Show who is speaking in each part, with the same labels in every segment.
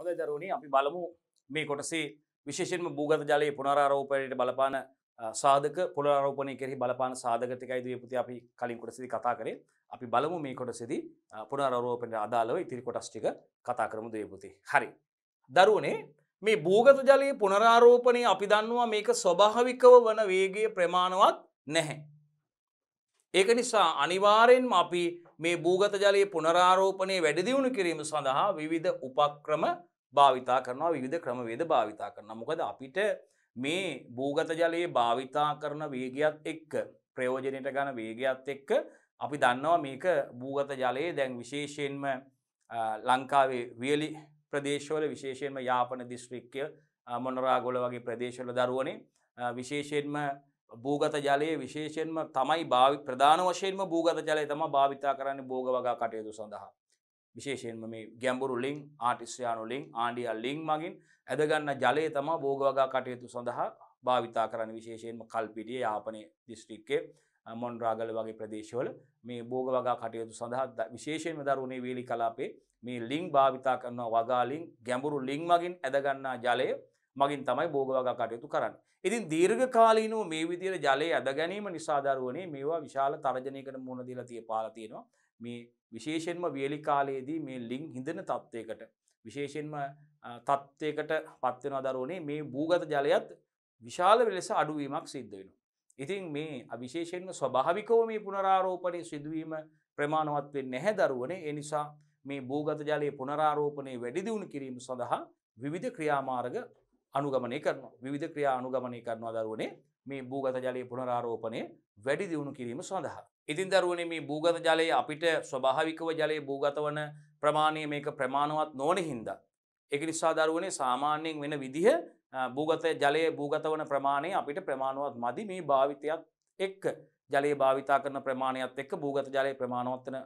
Speaker 1: හොඳ දරුවනි අපි බලමු මේ කොටසේ විශේෂෙන්ම භූගත ජලයේ පුනරාරෝපණයට බලපාන අ, සාධක පුනරාරෝපණය කෙරෙහි බලපාන සාධක ටිකයි දුවේ පුතේ අපි කලින් කොටසේදී කතා කරේ. අපි බලමු මේ කොටසේදී අ, පුනරාරෝපණයට අදාළව ඉතිරි කොටස් ටික කතා කරමු දුවේ පුතේ. හරි. දරුවනේ මේ භූගත ජලයේ පුනරාරෝපණය අපි දන්නවා මේක ස්වභාවිකව වන වේගය ප්‍රමාණවත් නැහැ. ඒක නිසා අනිවාර්යෙන්ම අපි මේ භූගත ජලයේ පුනරාරෝපණය වැඩිදියුණු කිරීම සඳහා විවිධ උපක්‍රම භාවිතා කරනවා විවිධ ක්‍රමවේද භාවිතා කරනවා. මොකද අපිට මේ භූගත ජලයේ භාවිතා කරන වේගයත් එක්ක ප්‍රයෝජනයට ගන්න වේගයත් එක්ක අපි දන්නවා මේක භූගත ජලයේ දැන් විශේෂයෙන්ම අ, ලංකාවේ වියලි ප්‍රදේශවල විශේෂයෙන්ම යාපන දිස්ත්‍රික්කය අ, මොනරාගොල වගේ ප්‍රදේශවල දරුවනේ අ, විශේෂයෙන්ම භූගත ජලයේ විශේෂයෙන්ම තමයි භාවි ප්‍රධාන වශයෙන්ම භූගත ජලය තම භාවිතා කරන්න බෝග වගා කටයුතු සඳහා. විශේෂයෙන්ම මේ ගැඹුරු ලිං ආටිස්්‍යයානු ලිං ආණ්ඩියල් ලිං මගින් ඇදගන්න ජලය තම බෝග වගා කටයුතු සඳහා භාවිතා කරන්න විශේෂයෙන්ම කල්පිටිය යාපනය දිස්ත්‍රික්කේ මොන්රාගල වගේ ප්‍රදේශවල මේ බෝග වගා කටයුතු සඳහා ද- විශේෂයෙන්ම දරුණේ වේලි කලාපේ මේ ලිං භාවිතා කරනවා වගාලින් ගැඹුරු ලිං මගින් ඇදගන්නා ජලය මගින් තමයි බෝග වගා කටයුතු කරන්න. ඉතින් දීර්ඝ කාලීනව මේ විදියට ජලය ඇද ගැනීම නිසා දරුවනේ මේවා විශාල තර්ජනයකට මුණ දීලා තිය පාලා තියෙනවා. මේ විශේෂයෙන්ම වියලි කාලයේදී මේ ලිං හිඳන තත්ත්වයකට විශේෂයෙන්ම අ, තත්ත්වයකට පත්වෙන දරුවනේ මේ භූගත ජලයත් විශාල ලෙස අඩුවීමක් සිද්ධ වෙනවා. ඉතින් මේ අවිශේෂයෙන්ම ස්වභාවිකව මේ පුනරාරෝපණය සිදුවීම ප්‍රමාණවත් වෙන්නේ නැහැ දරුවනේ. ඒ නිසා මේ භූගත ජලයේ පුනරාරෝපණය වැඩි දියුණු කිරීම සඳහා විවිධ ක්‍රියාමාර්ග අනුගමනය කරනවා. විවිධ ක්‍රියා අනුගමනය කරනවා දරුවනේ මේ භූගත ජලයේ පුනරාරෝපණය වැඩි දියුණු කිරීම සඳහා. ඉතින් දරුවනේ මේ භූගත ජලයේ අපිට ස්වභාවිකව ජලයේ භූගත වන ප්‍රමාණය මේක ප්‍රමාණවත් නොවන හින්දා. ඒක නිසා දරුවනේ සාමාන්‍යයෙන් වෙන විදිහ අ, භූගත ජලයේ භූගත වන ප්‍රමාණය අපිට ප්‍රමාණවත් මදි මේ භාවිතයත් එක්ක ජලයේ භාවිතා කරන ප්‍රමාණයත් එක්ක භූගත ජලයේ ප්‍රමාණවත් වන අ,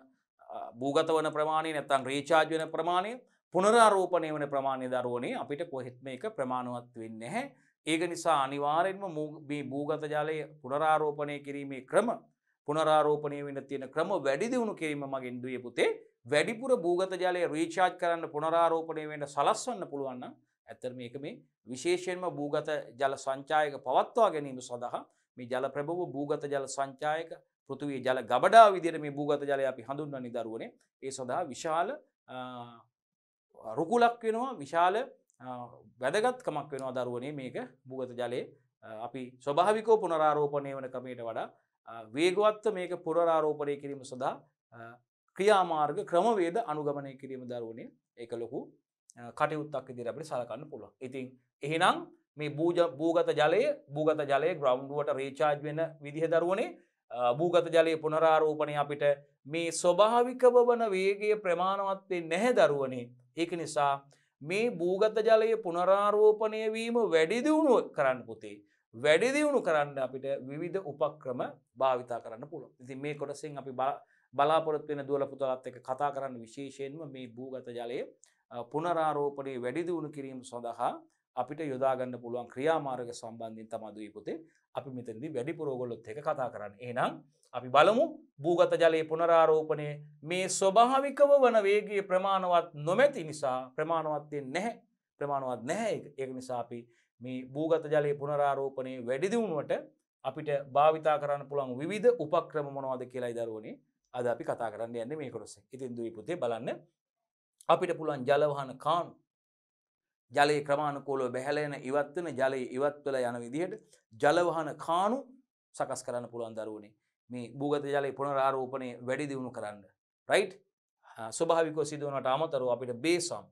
Speaker 1: භූගත වන ප්‍රමාණය නැත්නම් රීචාර්ජ් වෙන ප්‍රමාණය පුනරාරෝපණය වන ප්‍රමාණය දරුවනේ අපිට කොහෙත්ම එක ප්‍රමාණවත් වෙන්නේ නැහැ. ඒක නිසා අනිවාර්යෙන්ම මූ- මේ භූගත ජලය පුනරාරෝපණය කිරීමේ ක්‍රම පුනරාරෝපණය වෙන්න තියෙන ක්‍රම වැඩි දියුණු කිරීම මගින් දුවේ පුතේ වැඩිපුර භූගත ජලය රීචාර්ජ් කරන්න පුනරාරෝපණය වෙන්න සලස්වන්න පුළුවන් නම් ඇත්තට මේක මේ විශේෂයෙන්ම භූගත ජල සංචායක පවත්වා ගැනීම සඳහා මේ ජල ප්‍රභව භූගත ජල සංචායක පෘථිවියේ ජල ගබඩා විදිහට මේ භූගත ජලය අපි හඳුන්වන්නේ දරුවනේ ඒ සඳහා විශාල අ, රුකුලක් වෙනවා විශාල අ, වැදගත්කමක් වෙනවා දරුවනේ මේක භූගත ජලයේ අ, අපි ස්වභාවිකව පුනරාරෝපණය වන ක්‍රමයට වඩා අ, වේගවත්ව මේක පුනරාරෝපණය කිරීම සඳහා අ, ක්‍රියාමාර්ග ක්‍රමවේද අනුගමනය කිරීම දරුවනේ ඒක ලොකු අ, කටයුත්තක් විදිහට අපිට සලකන්න පුළුවන්. ඉතින් එහෙනම් මේ භූජ භූගත ජලය භූගත ජලය ග්‍රවුන්ඩුවට රීචාර්ජ් වෙන විදිහ දරුවනේ අ, භූගත ජලයේ පුනරාරෝපණය අපිට මේ ස්වභාවිකව වන වේගය ප්‍රමාණවත් වෙන්නේ නැහැ දරුවනේ. ඒක නිසා මේ භූගත ජලය පුනරාරෝපණය වීම වැඩි දියුණු කරන්න පුතේ. වැඩි දියුණු කරන්න අපිට විවිධ උපක්‍රම භාවිතා කරන්න පුළුවන්. ඉතින් මේ කොටසෙන් අපි බලා- බලාපොරොත්තු වෙන දුවල පුතාලත් එක්ක කතා කරන්න විශේෂයෙන්ම මේ භූගත ජලය අ, පුනරාරෝපණය වැඩි දියුණු කිරීම සඳහා අපිට යොදා ගන්න පුළුවන් ක්‍රියාමාර්ග සම්බන්ධයෙන් තමයි දුවේ පුතේ අපි මෙතනදී වැඩිපුර ඕගොල්ලොත් එක්ක කතා කරන්න. එහෙනම් අපි බලමු භූගත ජලයේ පුනරාරෝපණය මේ ස්වභාවිකව වන වේගයේ ප්‍රමාණවත් නොමැති නිසා ප්‍රමාණවත් වෙන්නේ නැහැ. ප්‍රමාණවත් නැහැ ඒක. ඒක නිසා අපි මේ භූගත ජලයේ පුනරාරෝපණය වැඩි දියුණුවට අපිට භාවිතා කරන්න පුළුවන් විවිධ උපක්‍රම මොනවද කියලායි දරුවනේ අද අපි කතා කරන්න යන්නේ මේ කොටසේ. ඉතින් දුවේ පුතේ බලන්න අපිට පුළුවන් ජල වහන කාණු ජලයේ ක්‍රමානුකූලව බැහැලා යන ඉවත් වෙන ජලයේ ඉවත් වෙලා යන විදිහට ජල වහන කාණු සකස් කරන්න පුළුවන් දරුවනේ. මේ භූගත ජලයේ පුනරාරෝපණය වැඩි දියුණු කරන්න. රයිට්? ස්වභාවිකව සිදුවනට අමතරව අපිට බේසම්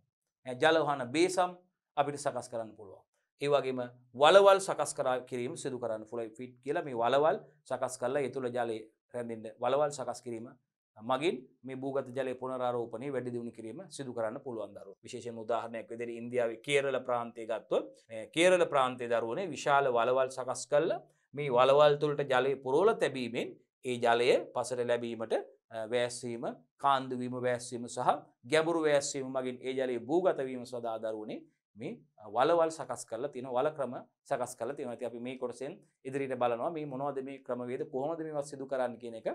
Speaker 1: ඈ ජල වහන බේසම් අපිට සකස් කරන්න පුළුවන්. ඒ වගේම වලවල් සකස් කර කිරීම සිදු කරන්න පුළුවන් ෆිට් කියලා මේ වලවල් සකස් කරලා ඒ තුල ජලය රැඳෙන්න වලවල් සකස් කිරීම මගින් මේ භූගත ජලය පුනරාරෝපණය වැඩි දියුණු කිරීම සිදු කරන්න පුළුවන් දරුවෝ. විශේෂයෙන්ම උදාහරණයක් විදිහට ඉන්දියාවේ කේරළ ප්‍රාන්තය ගත්තොත් මේ කේරළ ප්‍රාන්තයේ දරුවනේ විශාල වලවල් සකස් කරලා මේ වලවල් තුළට ජලය පුරවලා තැබීමෙන් ඒ ජලය පසට ලැබීමට අ, වැස්සීම කාන්දු වීම වැස්සීම සහ ගැඹුරු වැස්සීම මගින් ඒ ජලයේ භූගත වීම සඳහා දරුවනේ මේ වලවල් සකස් කරලා තියෙන වල ක්‍රම සකස් කරලා තියෙනවා. ඉතින් අපි මේ කොටසෙන් ඉදිරියට බලනවා මේ මොනවද මේ ක්‍රමවේද කොහොමද මේවා සිදු කරන්න කියන එක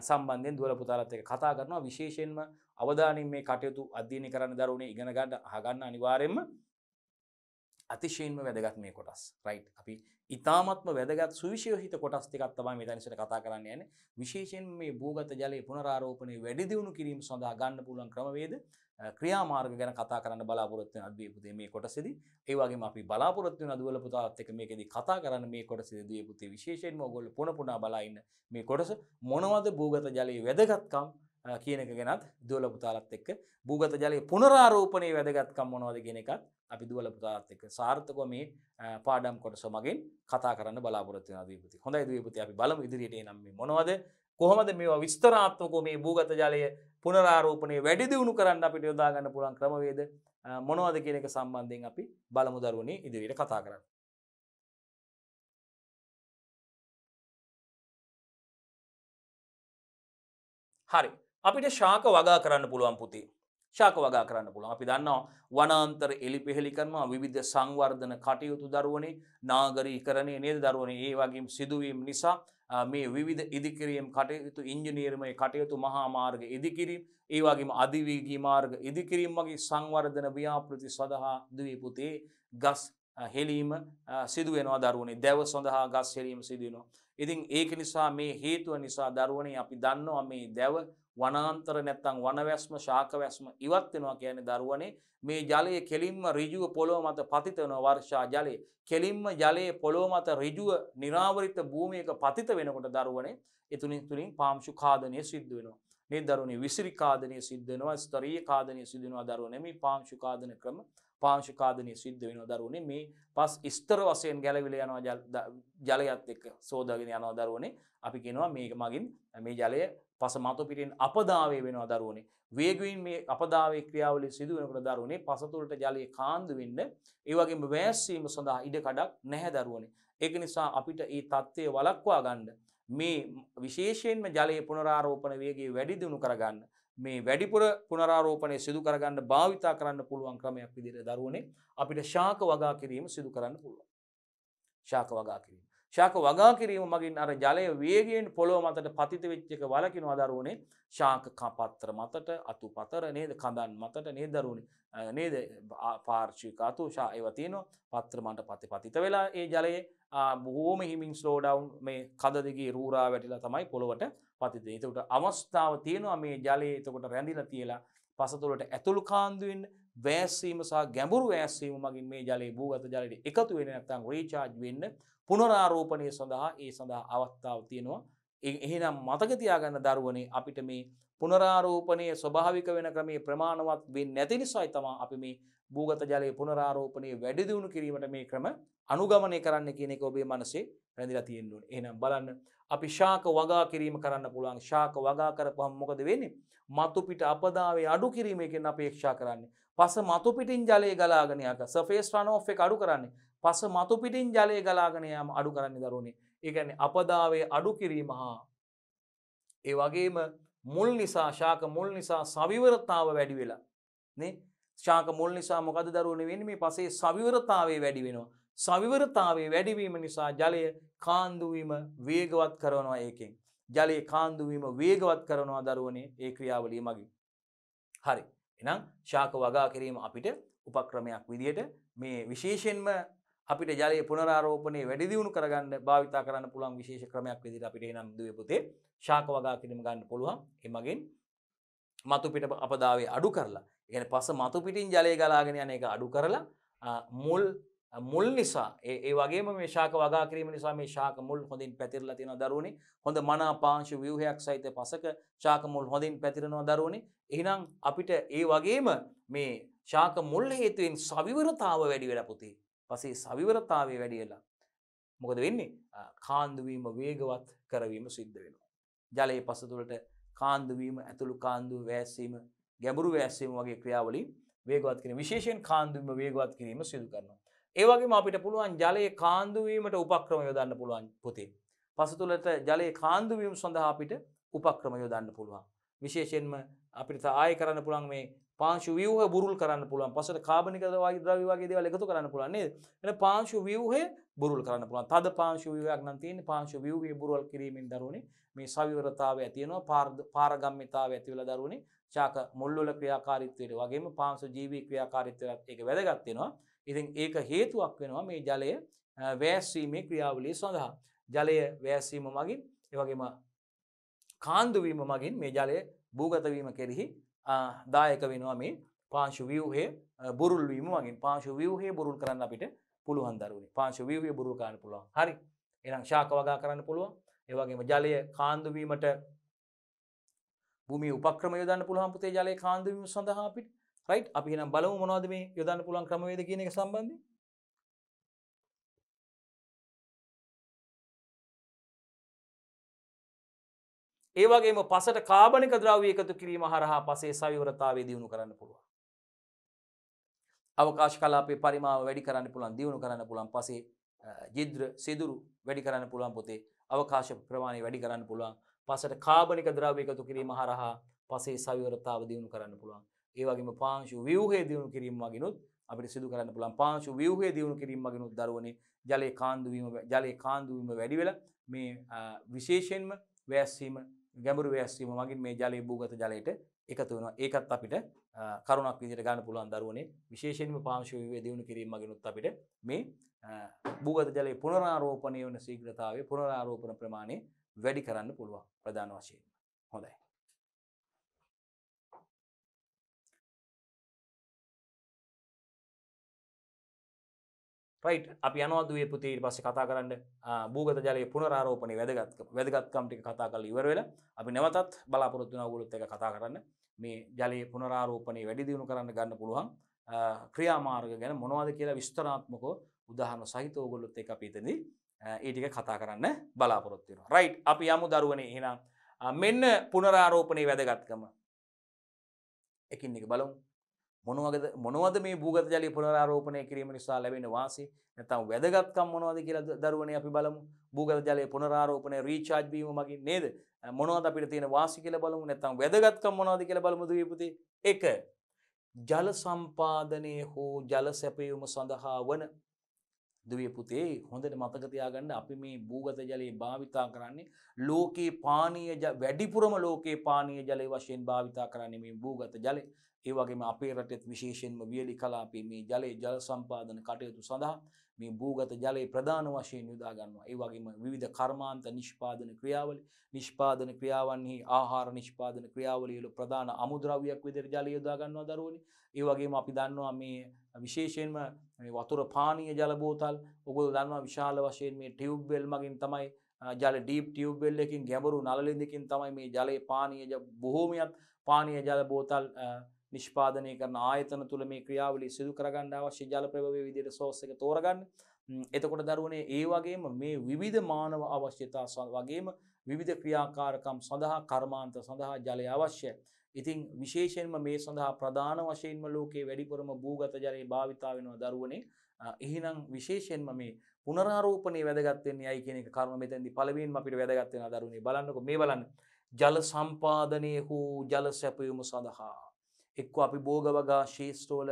Speaker 1: සම්බන්ධයෙන් දුවල පුතාලත් එක කතා කරනවා. විශේෂයෙන්ම අවධානින් මේ කටයුතු අධ්‍යයනය කරන්න දරුවනේ ඉගෙන ගන්න අහගන්න අනිවාර්යෙන්ම අතිශයින්ම වැදගත් මේ කොටස්. රයි් අපි ඉතාමත්ම වැදගත් සුවිශයහිත කොටස් තිකත් තමයි මේ තනිසට කතා කරන්න යන විශේෂයෙන් මේ භූගත ජලය පුනරාරෝපණය වැඩිදිවුණු කිරීම සඳහා ගන්න පුළුවන් ක්‍රමවේද ක්‍රියාමාර්ග ගැන කතා කරන්න බලාපොරත්ව අදවපුතේ මේ කොටසෙද. ඒවගේ අපි බලාපොරත්ව අදුවල පුතාත් එක මේකෙද කතා කරන්න මේ කොටස දවපුතේ විශේෂයෙන්ම ගොල්ල පුන පුනා බලාඉන්න මේ කොටස. මොනවද භූගත ජලයේ වැදගත්කම් කියන එක ගැනත් දුවල පුතාලත් එක්ක? භූගත ජලය පුනරාරෝපනය වැදගත්කම් මොනවද ගෙන එකත් අපි දුවල පුතාත් එක්ක සාර්ථක මේ පාඩම් කොටස මගින් කතා කරන්න බලාපොරත්ව දීපති හොඳයි දීපති අපි බලම ඉදිරියට නම් මොනවද? කොහොමද මේවා විස්තරාත්මකෝ මේ භූගත ජලය පුනරාරෝපනය වැඩි දියුණු කරන්න අපිට යොදාගන්න පුළන් ක්‍රමවේද? මොනවද කියන එක සම්බන්ධයෙන් අපි බලමු දරුවනේ ඉදිරියට කතා කරන්න. හරි. අපිට ශාක වගා කරන්න පුළුවන් පුතේ. ශාක වගා කරන්න පුළුවන්. අපි දන්නවා වනාන්තර එලි පෙහෙලි කරනවා විවිධ සංවර්ධන කටයුතු දරුවනේ නාගරී කරණය නේද දරුවනේ? ඒ වගේ සිදුවීම් නිසා මේ විවිධ ඉදිකිරීම් කටයුතු ඉංජිනීර්මය කටයුතු මහා මාර්ග ඉදිකිරීම් ඒ වගේම අධිවීගී මාර්ග ඉදිකිරීම් වගේ සංවර්ධන ව්‍යාපෘති සඳහා දවීපුතේ ගස් හෙලීම සිදුවෙනවා දරුවනේ. දැව සඳහා ගස් හෙලීම සිදුවෙනවා. ඉතින් ඒක නිසා මේ හේතුව නිසා දරුවනේ අපි දන්නවා මේ දැව වනාන්තර නැත්තං වනවැස්ම ශාකවැස්ම ඉවත් වෙනවා කියන දරුවනේ. මේ ජලය කෙලින්ම රිජුව පොළොව මත පතිතවන වර්ෂා ජලය. කෙලින්ම ජලයේ පොළොව මත රිජුව නිරාවරිත භූමියක පතිත වෙනකොට දරුවනේ එතුනින් තුළින් පාම්ශු කාදනය සිද්ධ වෙනවා. මේ දරුණේ විසිරි කාදනය සිද්ධ වෙනවා ස්තරීය කාදනය සිදෙනවා දරුවනේ. මේ පාංශු කාදන ක්‍රම පාංශු කාදනය සිද්ධ වෙනවා දරුවනේ. මේ පස් ස්තර වසයෙන් ගැලවිල යනවා ජලයත් එක්ක සෝදාගෙන යනවා දරුවනේ. අපි කෙනවා මේක මගින් මේ ජලය පස මතු පිටෙන් අපදාවේ වෙනවා දරුවනේ. වේගවින් මේ අපදාවේ ක්‍රියාවලි සිදුවනකට දරුවනේ පසතුළට ජලය කාන්දු වෙන්න ඒවගේම වෑස්සීම සඳහා ඉඩ කඩක් නැහැ දරුවනේ. ඒක නිසා අපිට ඒ තත්ත්වය වලක්වා ගණ්ඩ මේ විශේෂයෙන්ම ජලය පුනරාරෝපණ වේගේ වැඩිදිුණු කරගන්න මේ වැඩිපුර පුනරාරෝපණය සිදු කරගන්න භාවිතා කරන්න පුළුවන් ක්‍රමයක් විදිර දරුවනේ අපිට ශාක වගා කිරීම සිදු කරන්න පුළුවන්. ශාක වගා කිරීම. ශාක වගා කිරීම මගින් අර ජලය වේගෙන් පොළොව මතට පතිත වෙච්චක වලකින අදරුවනේ ශාක කපත්‍ර මතට අතු පතර නේද? කඳන් මතට නේ දරුණේ නේද? පාර්ශික අතු ශා ඒවතියනවා පත්‍රමට පති පතිත වෙලා ඒ ජලයේ බොහෝම හිමින් ස්ලෝඩවන්් මේ කදදිගේ රූරා වැටිලා තමයි පොළොවට පතිත එතකට අවස්ථාව තියෙනවා මේ ජලය එතකොට රැඳිල තියලා පසතුළට ඇතුළු කාන්දුවෙන් වෑස්සීම සහ ගැඹුරු වැෑස්සීම මගින් මේ ජලය භූගත ජලයට එකතු වෙන නැත්තං රේචාජ් වෙන්න පුනරාරෝපණය සඳහා ඒ සඳහා අවස්ථාව තියෙනවා. එහෙනම් මතකතියාගන්න දරුවනේ අපිට මේ පුනරාරෝපනය ස්වභාවික වෙන ක්‍රමේ ප්‍රමාණවත් වෙන් නැති නිසායි තමා අපි මේ භූගත ජලය පුනරාරෝපනය වැඩිදිවුණු කිරීමට මේ ක්‍රම අනුගමනය කරන්න කියන එක ඔබේ මනසේ රැඳිලා තියෙන්නුවන් එනම් බලන්න අපි ශාක වගා කිරීම කරන්න පුළුවන්. ශාක වගා කරපහම් මොකද වෙන්නේ? මතුපිට අපදාවේ අඩු කිරීමකින් අපේක්ෂා කරන්නේ. පස මතුපිටින් ජලය ගලාගනයක සෆේස් රනෝ් එක අඩු කරන්නේ. පස මතුපිටින් ජලය ගලාගෙන යාම අඩු කරන්න දරුණේ ඒගැන අපදාවේ අඩු කිරීම හා ඒ වගේම මුල් නිසා ශාක මුල් නිසා සවිවරතාව වැඩි වෙලා නේ? ශාක මුල් නිසා මොකද දරුවන වෙන මේ පසේ සවිවරතාවේ වැඩි වෙනවා. සවිවරතාවේ වැඩිවීම නිසා ජලය කාන්දුවීම වේගවත් කරනවා ඒකෙන්. ජලයේ කාන්දුවීම වේගවත් කරනවා දරුවනේ ඒ ක්‍රියාවලිය මගින්. හරි. එනම් ශාක වගා කිරීම අපිට උපක්‍රමයක් විදියට මේ විශේෂෙන්ම අපිට ජලය පුනරාරෝපනය වැඩිදිවුණු කරගන්න භාවිතා කරන්න පුළුවන් විශේෂ ක්‍රමයක් විදිට අපිට නම් දුව පුතේ ශාක වගා කිරීම ගන්න පුළුවන්. එමගින් මතු පිට අපදාවේ අඩු කරලා එන පස මතු පිටින් ජලය ගලාගෙන යන එක අඩු කරලා මුල් මුල් නිසා. ඒ වගේ මේ ශාක වගා කිරීම නිසා මේ ශාක මුල් හොඳින් පැතිරලා තියෙන දරුවනේ. හොඳ මනා පාංශ ව්‍යවහයක් සහිත පසක ශාක මුල් හොඳින් පැතිරෙනවා දරුවනේ. එහෙනම් අපිට ඒ වගේම මේ ශාක මුල් හේතුවෙන් සවිවරතාව වැඩි වෙලා පුතේ. පසේ සවිවරතාවේ වැඩියලා මොකද වෙන්නේ? කාන්දුවීම වේගවත් කරවීම සිද්ධ වෙනවා. ජලයේ පසතුළට කාන්දුවීම ඇතුළු කාන්දුව වැෑස්සීම ගැඹුරු වැෑස්සීම වගේ ක්‍රියාවලින් වේගවත් කිරීම විශේෂයෙන් කාන්දුවීම වේගවත් කිරීම සිදු කරනවා. ඒවගේ අපිට පුළුවන් ජලයේ කාන්දුවීමට උපක්‍රම යොදන්න පුළුවන් පොතේ. පසතුළට ජලයේ කාන්දුවීම සඳහා අපිට උපක්‍රම යොදන්න පුළුවන්. විශේෂෙන්ම අපිට ආය කරන්න පුළන් මේ පාංශු ව්‍යූහ බුරුල් කරන්න පුළුවන්. පසට කාබනික වායු ද්‍රව්‍ය වගේ දේවල් එකතු කරන්න පුළුවන් නේද? එහෙනම් පාංශු ව්‍යූහය බුරුල් කරන්න පුළුවන්. තද පාංශු ව්‍යූහයක් නම් තියෙන්නේ පාංශු ව්‍යූහය බුරුල් කිරීමෙන් දරුවනේ මේ සවිවරතාවය ඇති වෙනවා පාරගම්මිතාවය ඇති වෙලා දරුවනේ. ශාක මුල්වල ක්‍රියාකාරීත්වයට වගේම පාංශු ජීවී ක්‍රියාකාරීත්වයට ඒක වැදගත් වෙනවා. ඉතින් ඒක හේතුවක් වෙනවා මේ ජලය වැෑස්වීමේ ක්‍රියාවලිය සඳහා. ජලය වැෑසීම මගින් එවගේම කාන්දුවීම මගින් මේ ජලය භූගතවීම කෙරෙහි දායක වෙනවා මේ පාංශු ව්‍යවහය බුරුල්වීම මගින්. පාංශු ව්‍යවහය බුරුල් කරන්න අපිට පුළුවන් දරුවනි. පාංශු ව්‍යවහය බුරුල් කරන්න පුළුවන්. හරි. එනම් ශාක වගා කරන්න පුළුවන්. ඒවගේම ජලය කාන්දුවීමට භූමි උපක්‍රම යොදන්න පුළුවන් පුතේ ජලය කාන්දුවීම සඳහා අපිට. රයිට් අපි නම් බලමු මොනවද මේ යොදන්න පුළුවන් ක්‍රමවේද කියන එක සම්බන්ධයෙන්. ඒවගේම පසට කාබනික ද්‍රව්‍ය එකතු කිරීම හරහා පසේ සවිවරතාවේ දියුණු කරන්න පුළුවන්. අවකාශ කලාපේ පරිමාව වැඩි කරන්න පුළන් දියුණු කරන්න පුළන් පසේ ජිද්‍ර සිදුරු වැඩි කරන්න පුළුවන් පොතේ අවකාශ ප්‍රමාණය වැඩි කරන්න පුළුවන් පසට කාබනික ද්‍රව්‍ය එකතු කිරීම හරහා පසේ සවිවරතාව දියුණු කරන්න පුළුවන්. ඒවගේම පාංශු ව්‍යවහය දියුණු කිරීම මගිනුත් අපිට සිදු කරන්න පුළන් පාංශු ව්‍යවහය දියුණු කිරීම මගිනුත් දරුවනේ ජලය කාන්දුවීම ජලය කාන්දුවීම වැඩිවෙල මේ විශේෂයෙන්ම වැෑස්වීම ගැඹුරු වැස්සීම මගින් මේ ජලය භූගත ජලයට එකතු වෙනවා. ඒකත් අපිට කරුණක් විදිහට ගන්න පුළුවන් දරුවනේ. විශේෂයෙන්ම පාංශවීය දියුණු කිරීම මගිනුත් අපිට මේ භූගත ජලයේ පුනරාරෝපණය වන ශීඝ්‍රතාවය පුනරාරෝපණ ප්‍රමාණය වැඩි කරන්න පුළුවන්. ප්‍රධාන වශයෙන් හොඳයි. රයිට් අපි යනවදුවේ පුතේ පස්සේ කතා කරන්න භූගත ජලයේ පුනරාරෝපණය වැදගත්කම වැදගත්කම් ටික කතා කරලා ඉවර වෙලා අපි නැවතත් බලාපොරොත්තු වෙන ඕගොල්ලොත් එක්ක කතා කරන්න. මේ ජලයේ පුනරාරෝපණය වැඩි දියුණු කරන්න ගන්න පුළුවන්. ක්‍රියාමාර්ග ගැන මොනවද කියලා විස්තරාත්මකව උදාහරණ සහිත ඕගොල්ලොත් එක්ක අපි එතනදී ඒ ටික කතා කරන්න බලාපොරොත්තු වෙනවා. රයිට් අපි යමු දරුවනේ එහෙනම්. මෙන්න පුනරාරෝපණයේ වැදගත්කම. එකින් එක බලමු. මොනවගද මොනවද මේ භූගත ජලය පුනරාරෝපණය කිරීම නිසා ලැබෙන වාසි? නැතම් වැදගත්කම් මොනවද කියලා දරුවනේ අපි බලමු. භූගත ජලය පුනරාරෝපණය රීචාර්ජ් වීම මගින් නේද? මොනවද අපිට තියෙන වාසි කියලා බලමු. නැත්නම් වැදගත්කම් මොනවද කියලා බලමු දුවේ පුතේ. එක ජල සම්පාදනය හෝ ජල සැපයීම සඳහා වන දුවේ පුතේ හොඳට මතක තියාගන්න අපි මේ භූගත ජලයේ භාවිතා කරන්නේ ලෝකේ පානීය වැඩිපුරම ලෝකේ පානීය ජලය වශයෙන් භාවිතා කරන්නේ මේ භූගත ජලය ඒ වගේම අපේ රටෙත් විශේෂයෙන්ම වියලි කලාපේ මේ ජලයේ ජල සම්පාදන කටයුතු සඳහා මේ භූගත ජලයේ ප්‍රධාන වශයෙන් යොදා ගන්නවා. ඒ වගේම විවිධ කර්මාන්ත නිෂ්පාදන ක්‍රියාවලි නිෂ්පාදන ක්‍රියාවන්හි ආහාර නිෂ්පාදන ක්‍රියාවලිය වල ප්‍රධාන අමුද්‍රව්‍යයක් විදිහට ජලය යොදා ගන්නවා දරුවනේ. ඒ වගේම අපි දන්නවා මේ විශේෂයෙන්ම මේ වතුර පානීය ජල බෝතල් ඔයගොල්ලෝ දන්නවා විශාල වශයෙන් මේ ටියුබ් වෙල් මගින් තමයි ජල ඩීප් ටියුබ් වෙල් එකකින් ගැඹුරු නළලින්දකින් තමයි මේ ජලයේ පානීය බොහෝමයක් පානීය ජල බෝතල් නිෂ්පාදනය කරන ආයතන තුළ මේ ක්‍රියාවලි සිදු කරගන්න අවශ්‍ය ජල ප්‍රභවය විදියට සෝස් එක තෝරගන්න. එතකොට දරුවනේ ඒ වගේම මේ විවිධ මානව අවශ්‍යතා වගේම විවිධ ක්‍රියාකාරකම් සඳහා කර්මාන්ත සඳහා ජලය අවශ්‍යයි. ඉතින් විශේෂයෙන්ම මේ සඳහා ප්‍රධාන වශයෙන්ම ලෝකයේ වැඩිපුරම භූගත ජලයේ භාවිතා වෙනවා දරුවනේ. එහෙනම් විශේෂයෙන්ම මේ පුනරාරෝපණය වැදගත් වෙන්නේ අයි කියන එක කරුණ මෙතෙන්දී පළවෙනිම අපිට වැදගත් වෙනවා දරුවනේ. බලන්නකො මේ බලන්න. ජල සම්පාදනය හෝ ජල සැපයුම සඳහා. එක්ක අපි බෝග වගා ශේෂ්ඨෝල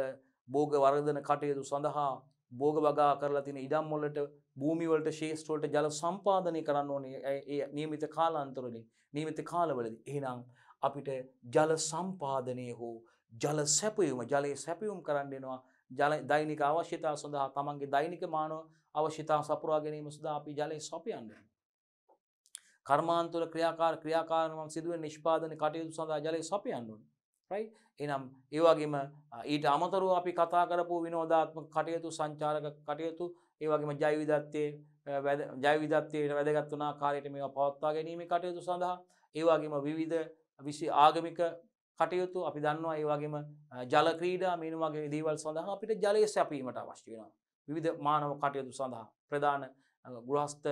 Speaker 1: බෝග වර්ධන කටයුතු සඳහා බෝග වගා කරලා තියෙන ඉඩම් වලට භූමි වලට ශේෂ්ඨ වලට ජල සම්පාදනය කරන්න ඕනේ. ඒ නියමිත කාලාන්තරවලින් නියමිත කාලවලදී. එහෙනම් අපිට ජල සම්පාදනය හෝ ජල සැපයුම ජලයේ සැපයුම් කරන්න වෙනවා. ජල දෛනික අවශ්‍යතා සඳහා තමන්ගේ දෛනික මානව අවශ්‍යතා සපුරා ගැනීම සඳහා අපි ජලය සපයන්න කර්මාන්තවල ක්‍රියාකාර ක්‍රියාකාරකම් සිදුවෙන නිෂ්පාදන කටයුතු සඳහා ජලය සපයන්න ඕනේ. රයි එනම් ඒවගේම ඊට අමතරුව අපි කතා කරපු විනෝධාත්ම කටයුතු සංචාරක කටයුතු ඒවගේම ජයවිදත්තේ ජයවිදත්තයට වැදගත් වනා කාරයට මේ පවත්වා ගැනීම කටයුතු සඳහා ඒවාගේම විවිධ විසි ආගමික කටයුතු අපි දන්නවා ඒවාගේම ජල ක්‍රීඩා මෙනුවගේ දේවල් සඳහා අපිට ජලය සැපීමට අවශ්‍ය වෙනවා. විවිධ මානව කටයුතු සඳහා ප්‍රධාන ගෘහස්ත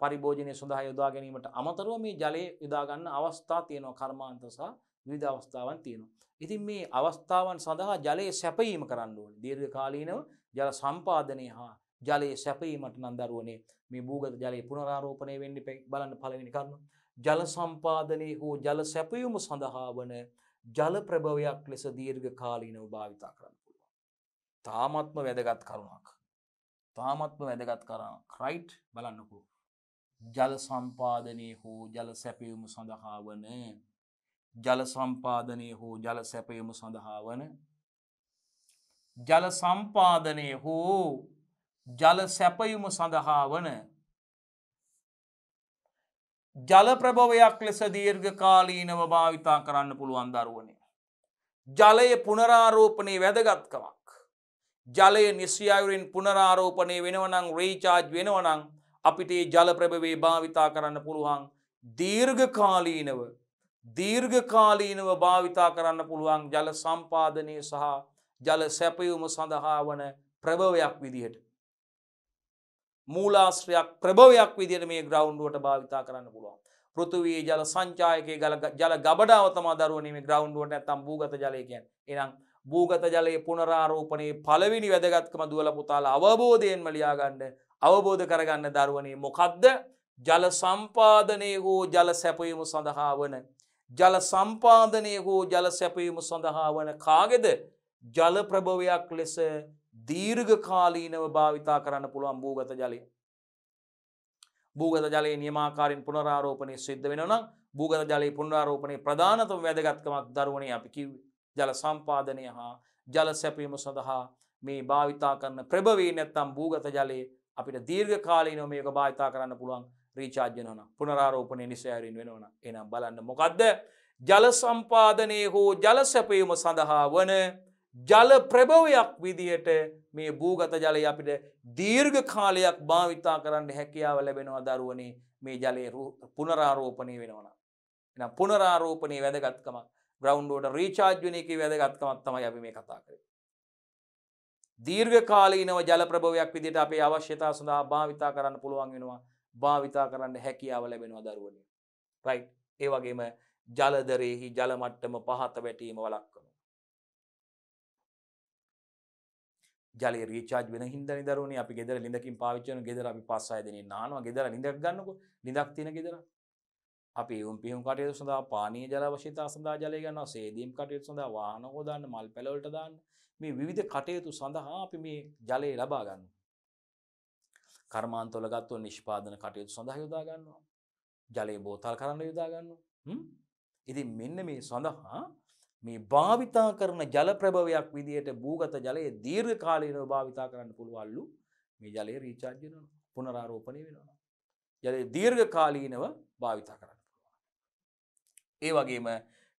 Speaker 1: පරිභෝජනය සඳහා යොදා ගැනීමට අමතරුව මේ ජලය යොදාගන්න අවස්ථා තියෙනවා කර්මාන්තසා විධ අවස්ථාවන් තියෙනවා. ඉතින් මේ අවස්ථාවන් සඳහා ජලය සැපීම කරන්න ඕන දීර්ඝ කාලීනව ජල සම්පාදනය හා ජලයේ සැපීමට නන්දරුවනේ මේ භූගත ජලය පුනරාරෝපණය වෙන්න බලන්න පලවෙනි කරන්න. ජල සම්පාදනය හෝ ජල සැපයුම සඳහා වන ජල ප්‍රභවයක් ලෙස දීර්ඝ කාලීනව භාවිතා කරන්න පුළුවන්. තාමත්ම වැදගත් කරුණක්. තාමත්ම වැදගත් කරන ක්‍රයිට් බලන්නකු. ජල සම්පාදනය හෝ ජල සැපයුම සඳහා වන ජල සම්පාදනය හෝ ජල සැපයුම සඳහා වන ජල සම්පාදනය හෝ ජල සැපයුම සඳහා වන ජල ප්‍රභවයක් ලෙස දීර්ඝ කාලීනව භාවිතා කරන්න පුළුවන් දරුවනේ. ජලය පුනරාරෝපනය වැදගත්කමක්. ජලය නිස්්‍යයවරින් පුනරාරෝපනය වෙනවනං රේචාජ් වෙනවනං අපිට ඒ ජල ප්‍රභවේ භාවිතා කරන්න පුළුවන් දීර්ඝ කාලීනව දීර්ඝ කාලීනව භාවිතා කරන්න පුළුවන් ජල සම්පාදනය සහ ජල සැපයුම සඳහා වන ප්‍රභවයක් විදිහට. මූලාශ්‍රයක් ප්‍රභවයක් විදිහට මේ ග්‍රවන්්ුවට භාවිතා කරන්න පුළුවන්. පෘතුවී ජල සංචායකය ගල ජල ගබඩාවතම දරුවනීම ග්‍රවන්්ුවට ඇතම් භූගත ජලයකයන් එනම් භූගත ජලයේ පුනරාරෝපනයේ පළවිනි වැදගත්කම දුවල පුතාල අවබෝධයෙන් මලියාගන්න අවබෝධ කරගන්න දරුවනේ මොකක්ද ජල සම්පාදනය හෝ ජල සැපයීම සඳහා වන ජල සම්පාදනය හෝ ජල සැපයීම සඳහා වන කාගෙද ජල ප්‍රභවයක් ලෙස දීර්ඝ කාලීනව භාවිතා කරන්න පුළුවන් භූගත ජලය. භූගත ජලයේ නියමාකාරින් පුනරාරෝපනය සිද්ධ වෙනනම් භූගත ජලයේ පුනරාරෝපනය ප්‍රධානතම වැදගත්කමක් දරුවනේ අපි කිව්වේ. ජල සම්පාදනය හා ජල සැපීම සඳහා මේ භාවිතා කරන ප්‍රභවී නැත්තම් භූගත ජලයේ අපිට දීර්ඝ කාලීනව මේක භාවිතා කරන්න පුළුවන් රීචාර්ජනවන පුනරාරෝපණය නිසෑරින් වෙනවන එනම් බලන්න මොකක්ද ජල සම්පාදනය හෝ ජල සැපයුම සඳහා වන ජල ප්‍රභවයක් විදියට මේ භූගත ජලය අපිට දීර්ඝ කාලයක් භාවිතා කරන්න හැකියාව ලැබෙනවා දරුවනේ මේ ජලය පුනරාරෝපණය වෙනවන. එන පුනරාරෝපණය වැදගත්කම ග්‍රවන්්ඩෝට රීචාර්ජනයක වැදගත්කමත් තමයි අපි මේ කතා කරේ. දීර්ඝ කාලීනව ජල ප්‍රභවයක් විදිට අපේ අවශ්‍යතා සඳහා භාවිතා කරන්න පුළුවන් වෙනවා භාවිතා කරන්න හැකියාව ලැබෙනවා දරුවන. රයි් ඒ වගේම ජලදරයෙහි ජලමට්ටම පහත වැටීම වලක්කනු. ජල රීචාජ වෙන හිද දරුවන. අපි ගෙදර ලිඳකින් පාවිච්චන ගෙදර අපි පස්සායදන නානවා. ගෙදර ලිඳක් ගන්නක. ලිඳක් තින ගෙදර. අපි උම් පිහුම් කටයුතු සඳහා පානී ජල වශතා සඳහා ජලය ගන්නවා. සේදීම් කටයුතු සඳහා වාන හෝදාන්න මල් පැලවලට දාන්න. මේ විවිධ කටයුතු සඳහා අපි මේ ජලය ලබා ගන්න. කර්මාන්තොල ගත්ව නිෂ්පාදන කටයුතු සඳහා යොදා ගන්නවා. ජලය බෝතල් කරන්න යොදා ගන්නවා. ඉතින් මෙන්න මේ සඳහා මේ භාවිතා කරන ජල ප්‍රභවයක් විදියට භූගත ජලය දීර්ඝ කාලීනව භාවිතා කරන්න පුළුවන්ලු මේ ජලය රීචාර්ජ් වෙනවා පුනරාරෝපණය වෙනවා. ජලය දීර්ඝ කාලීනව භාවිතා කරන්න පුළුවන්. ඒ වගේම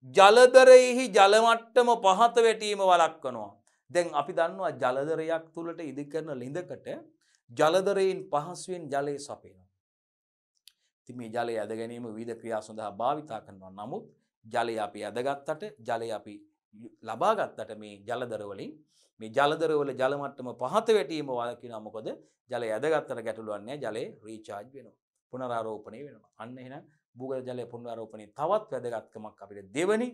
Speaker 1: ජලදරයෙහි ජලමට්ටම පහත වැටීම වලක්වනවා. දැන් අපි දන්නවා ජලදරයක් තුළට ඉදි කරන ලිඳකට ජලදරයෙන් පහසුවෙන් ජලය සපේනවා. ති මේ ජලය ඇද ගැනීම විධ ක්‍රියා සඳහා භාවිතා කරනවා. නමුත් ජලය අපි ඇදගත්තට ජලය අපි ලබාගත්තට මේ ජලදරවලින් මේ ජලදරවල ජලමට්ටම පහත වැටීම වලකින මොකොද ජල ඇදගත්තට ගැටලුවන්නේ ජලය රීචාර්ජ් වෙනවා. පුනරාරෝපනය වෙනවා. අන්න එෙන බුග ජලය පුනරාරෝපනය තවත් වැදගත්කමක් අපිට දෙවනි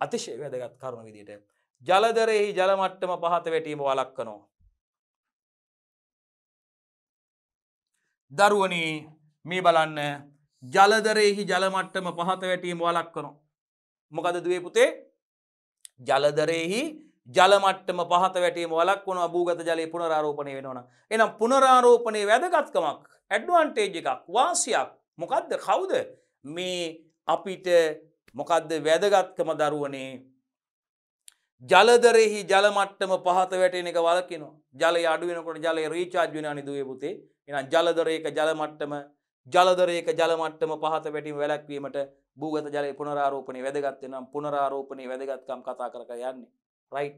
Speaker 1: අතිශය වැදගත් කරුණ විදිට ජලදරෙහි ජලමට්ටම පහත වැටීම වලක්කනවා. දරුවනී මේ බලන්න ජලදරෙහි ජලමට්ටම පහත වැටීම වලක්කනවා. මොකද දුවේ පුතේ? ජලදරෙහි ජලමට්ටම පහත වැටීම වලක් වුණ භූගත ජලය පුනරාරෝපණය වෙනවන. එනම් පුනරාරෝපණය වැදගත්කමක් ඇඩ්වන්ටේජ් එකක් වාසියක්. මොකක්ද කවුද? මේ අපිට මොකක්ද වැදගත්කම දරුවනේ? ජලදරෙහි ජලමට්ටම පහත වැටෙන එක වලකිනවා ජල අඩුවෙනකොට ජලය රීචාර්ජ් වෙන අනිදුවේ පුතේ? එන ජලදරයක ජලමට්ටම ජලදරයක ජලමට්ටම පහත වැටීම වැලැක්වීමට භූගත ජලය පුනරාරෝපණය වැදගත්ත නම් පුනරාරෝපණය වැදගත්කම් කතා කර යන්නේ. රයි්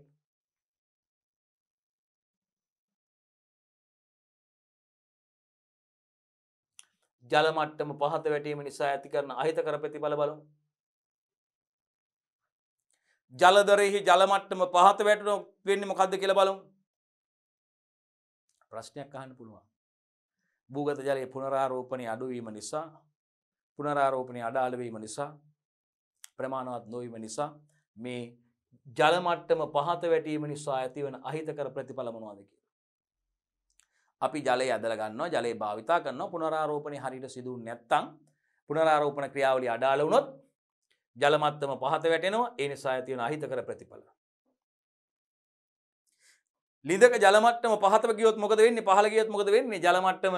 Speaker 1: ජලමට්ටම පහත වැටීම නිසා ඇති කරන අහිත කර ප්‍රතිබල බලමු. ජලදරෙහි ජලමට්ටම පහත වැටන වෙන්න මොකක්ද කියල බලමු. ප්‍රශ්නයක් අහන්න පුළුවන් භූගත ජලය පුනරාරෝපණය අඩුවීම නිසා පුනරාරෝපණය අඩාලවීම නිසා ප්‍රමාණවත් නොවීම නිසා මේ ජලමට්ටම පහත වැටීම නිසා ඇතිවන අහිතකර ප්‍රතිඵලමනවාද කිය. අපි ජලය ඇදල ගන්න ජලය භාවිතා කරන්න පුනරාරෝපණය හරිට සිදුව නැත්තං පුනරාරෝපණ ක්‍රියාවලි අඩාල වුණොත් ජලමත්තම පහත වැටෙනවා ඒ නිසා ඇතිවන අහිතකර ප්‍රතිඵල. ලිඳක ජලමට්ටම පහත ගියොත් මොකද වෙන්නේ? පහල ගියොත් මොකද වෙන්නේ? ජලමට්ටම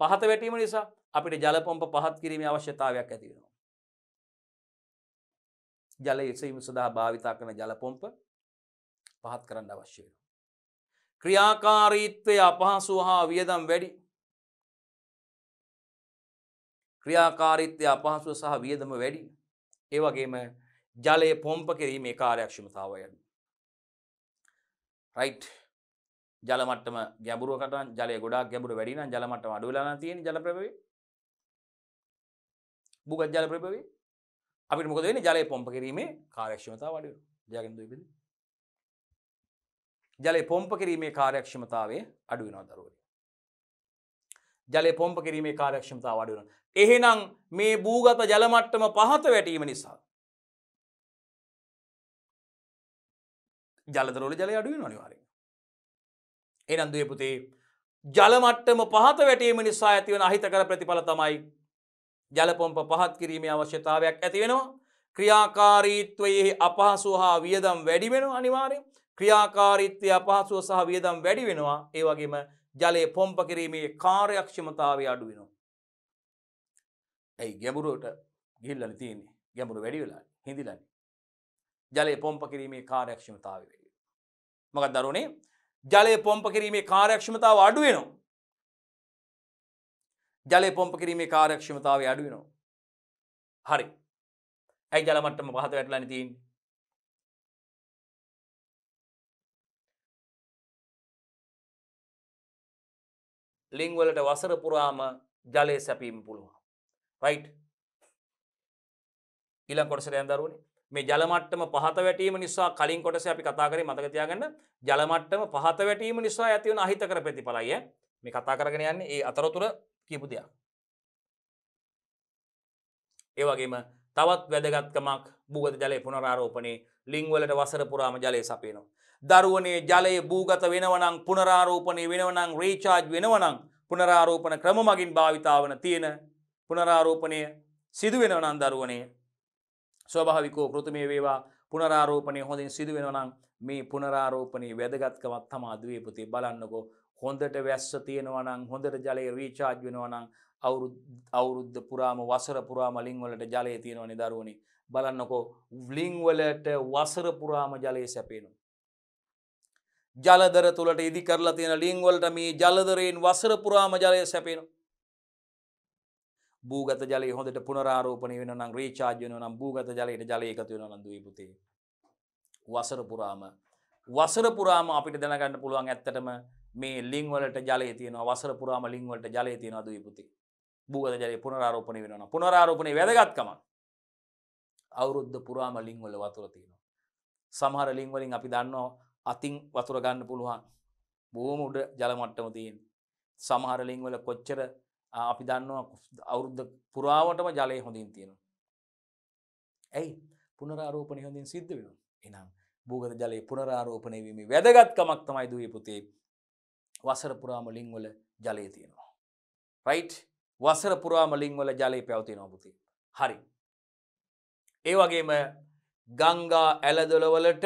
Speaker 1: පහත වැටීම නිසා අපිට ජලපොම්ප පහත් කිරීම අවශ්‍යතාවයක් ඇති වෙනවා. ජල එසීම සඳහා භාවිතා කරන ජලපොම්ප පහත් කරන්න අවශ්‍ය වෙනවා. ක්‍රියාකාරීත්වය අපහසු හා වියදම් වැඩි. ක්‍රියාකාරීත්වය අපහසුව සහ වියදම වැඩි. ඒවගේම ජලය පොම්ප කිරීමේ කාර්යක්ෂමතාවයන් රයිට් ජලමටම ගැබුරුවකට ජලය ගොඩක් ගැබුර වැඩින ජලමට අඩුවලා තියෙන ජල ප්‍රවේ බුගත් ජල ප්‍රපවේ අපිට මොකද වෙන ජලය පොම්ප කිරීමේ කාර්යක්ෂමතාව වඩ ජගන්ද පිදි ජලය පොම්ප කිරීමේ කාර්යක්ෂමතාවේ අඩුවෙනවා දරුවන. ජලය පොම්ප කිරීමේ කාර්යක්ෂමතාව අඩුවන. එහෙනම් මේ භූගත ජලමට්ටම පහත වැටීම නිසා. ජලදරෝල ජලය අඩුවෙන අනිවාරය. එනන්දුවේ පුතේ ජලමට්ටම පහත වැටීම නිසා ඇතිවන අහිතකර ප්‍රතිඵල තමයි ජලපොම්ප පහත් කිරීමේ අවශ්‍යතාවයක් ඇති වෙනවා ක්‍රියාකාරීත්වයේ අපහසු හා වියදම් වැඩි වෙන අනිවාරය ක්‍රියාකාරිත්වය අපහසුව සහ වියදම් වැඩි වෙනවා ඒ වගේම ජලය පොම්ප කිරීමේ කාර්යක්ෂමතාවය අඩු වෙනවා. ඇයි ගැඹුරුවට ගිල්ලන තියන්නේ ගැඹුරු වැඩි වෙලා හිදිලන්න. ජලය පොම්ප කිරීමේ කාර්යක්ෂමතාව වැඩි. මකත් දරුණේ ජලය පොම්ප කිරීමේ කාර්යක්ෂමතාව අඩු වෙනවා. ජලය පොම්ප කිරීමේ කාර්යක්ෂමතාව අඩු වෙනවා. හරි. ඇයි ජලමට්ටම පහත වැටලන්න තියන්නේ ලිංවලට වසර පුරාම ජලය සැපීම පුළුවන්. රයි් ඉලන් කොටස ඇදරුවනේ මේ ජලමට්ටම පහත වැටීම නිසා කලින් කොටස අපි කතා කරේ මතකතියාගන්න ජලමට්ටම පහත වැටීම නිසා ඇතිවන අහිතකර ප්‍රතිඵලය මේ කතා කරගෙන යන්නේ ඒ අතරතුර කියපු දෙයක්. ඒවගේම තවත් වැදගත්කමක් භූගත ජලය පුනරාරෝපනේ ලිංවලට වසර පුරාම ජලය සපේනවා. දරුවනේ ජලය භූගත වෙනවනං පුනරාරෝපණය වෙනවනං රේචාජ් වෙනවනං පුනරාරෝපන ක්‍රම මගින් භාවිතාවන තියෙන පුනරාරෝපණය සිදුවෙනවනන් දරුවනේ ස්වභාවිකෝ කෘතමය වේවා පුනරාරෝපණය හොඳින් සිදුවෙනවනං මේ පුනරාරෝපණය වැදගත්කමත් තමාදුවේ පුතේ බලන්නකෝ හොඳට වැස්ස තියෙනවනං හොඳට ජලය රීචාජ් වෙනවනං අවුරුද්ධ පුරාම වසර පුරාම ලිංවලට ජලය තියෙනවනි දරුවනි බලන්නකෝ ලිංවලට වසර පුරාම ජලය සැපේනු. ජලදර තුළට ඉදි කරලා තියෙන ලිංවලට මේ ජලදරයෙන් වසර පුරාම ජලය සැපෙන. භූගත ජලය හොඳට පුනරාරෝපණය වෙන නම් රීචාර්ජන නම් භූගත ජලයට ජලය එකතු වෙන නන්දුවී පුතේ. වසර පුරාම. වසර පුරාම අපිට දැනගන්න පුළුවන් ඇත්තටම මේ ලිංවලට ජලය තියෙන වසර පුරාම ලිංවලට ජලය තියෙන අදුවී පුතේ. භූගත ජලය පුනරාරෝපණය වෙනවා. පුනරාරෝපණය වැදගත්කම. අවුරුද්ධ පුරාම ලිංවල වතුර තියෙනවා. සමහර ලිංවලින් අපි දන්නවා අතින් වතුර ගන්න පුළුවන් බෝම උඩ ජලමට්ටම තියෙන් සමහරලිං වල කොච්චර අපි දන්නවා අවුරුද්ධ පුරාවටම ජලය හොඳින් තියෙනවා. ඇයි? පුනරාරෝපණය හොඳින් සිද්ධ වෙන එනම් භූගත ජලය පුනරාරෝපණය වීම වැදගත්කමක් තමයි දුවේ පුතේ. වසර පුරාම ලිංවල ජලය තියෙනවා. රයිට් වසර පුරාම ලිංවල ජලය පැවතිනවා පුතේ. හරි. ඒ වගේම ගංගා ඇලදොලවලට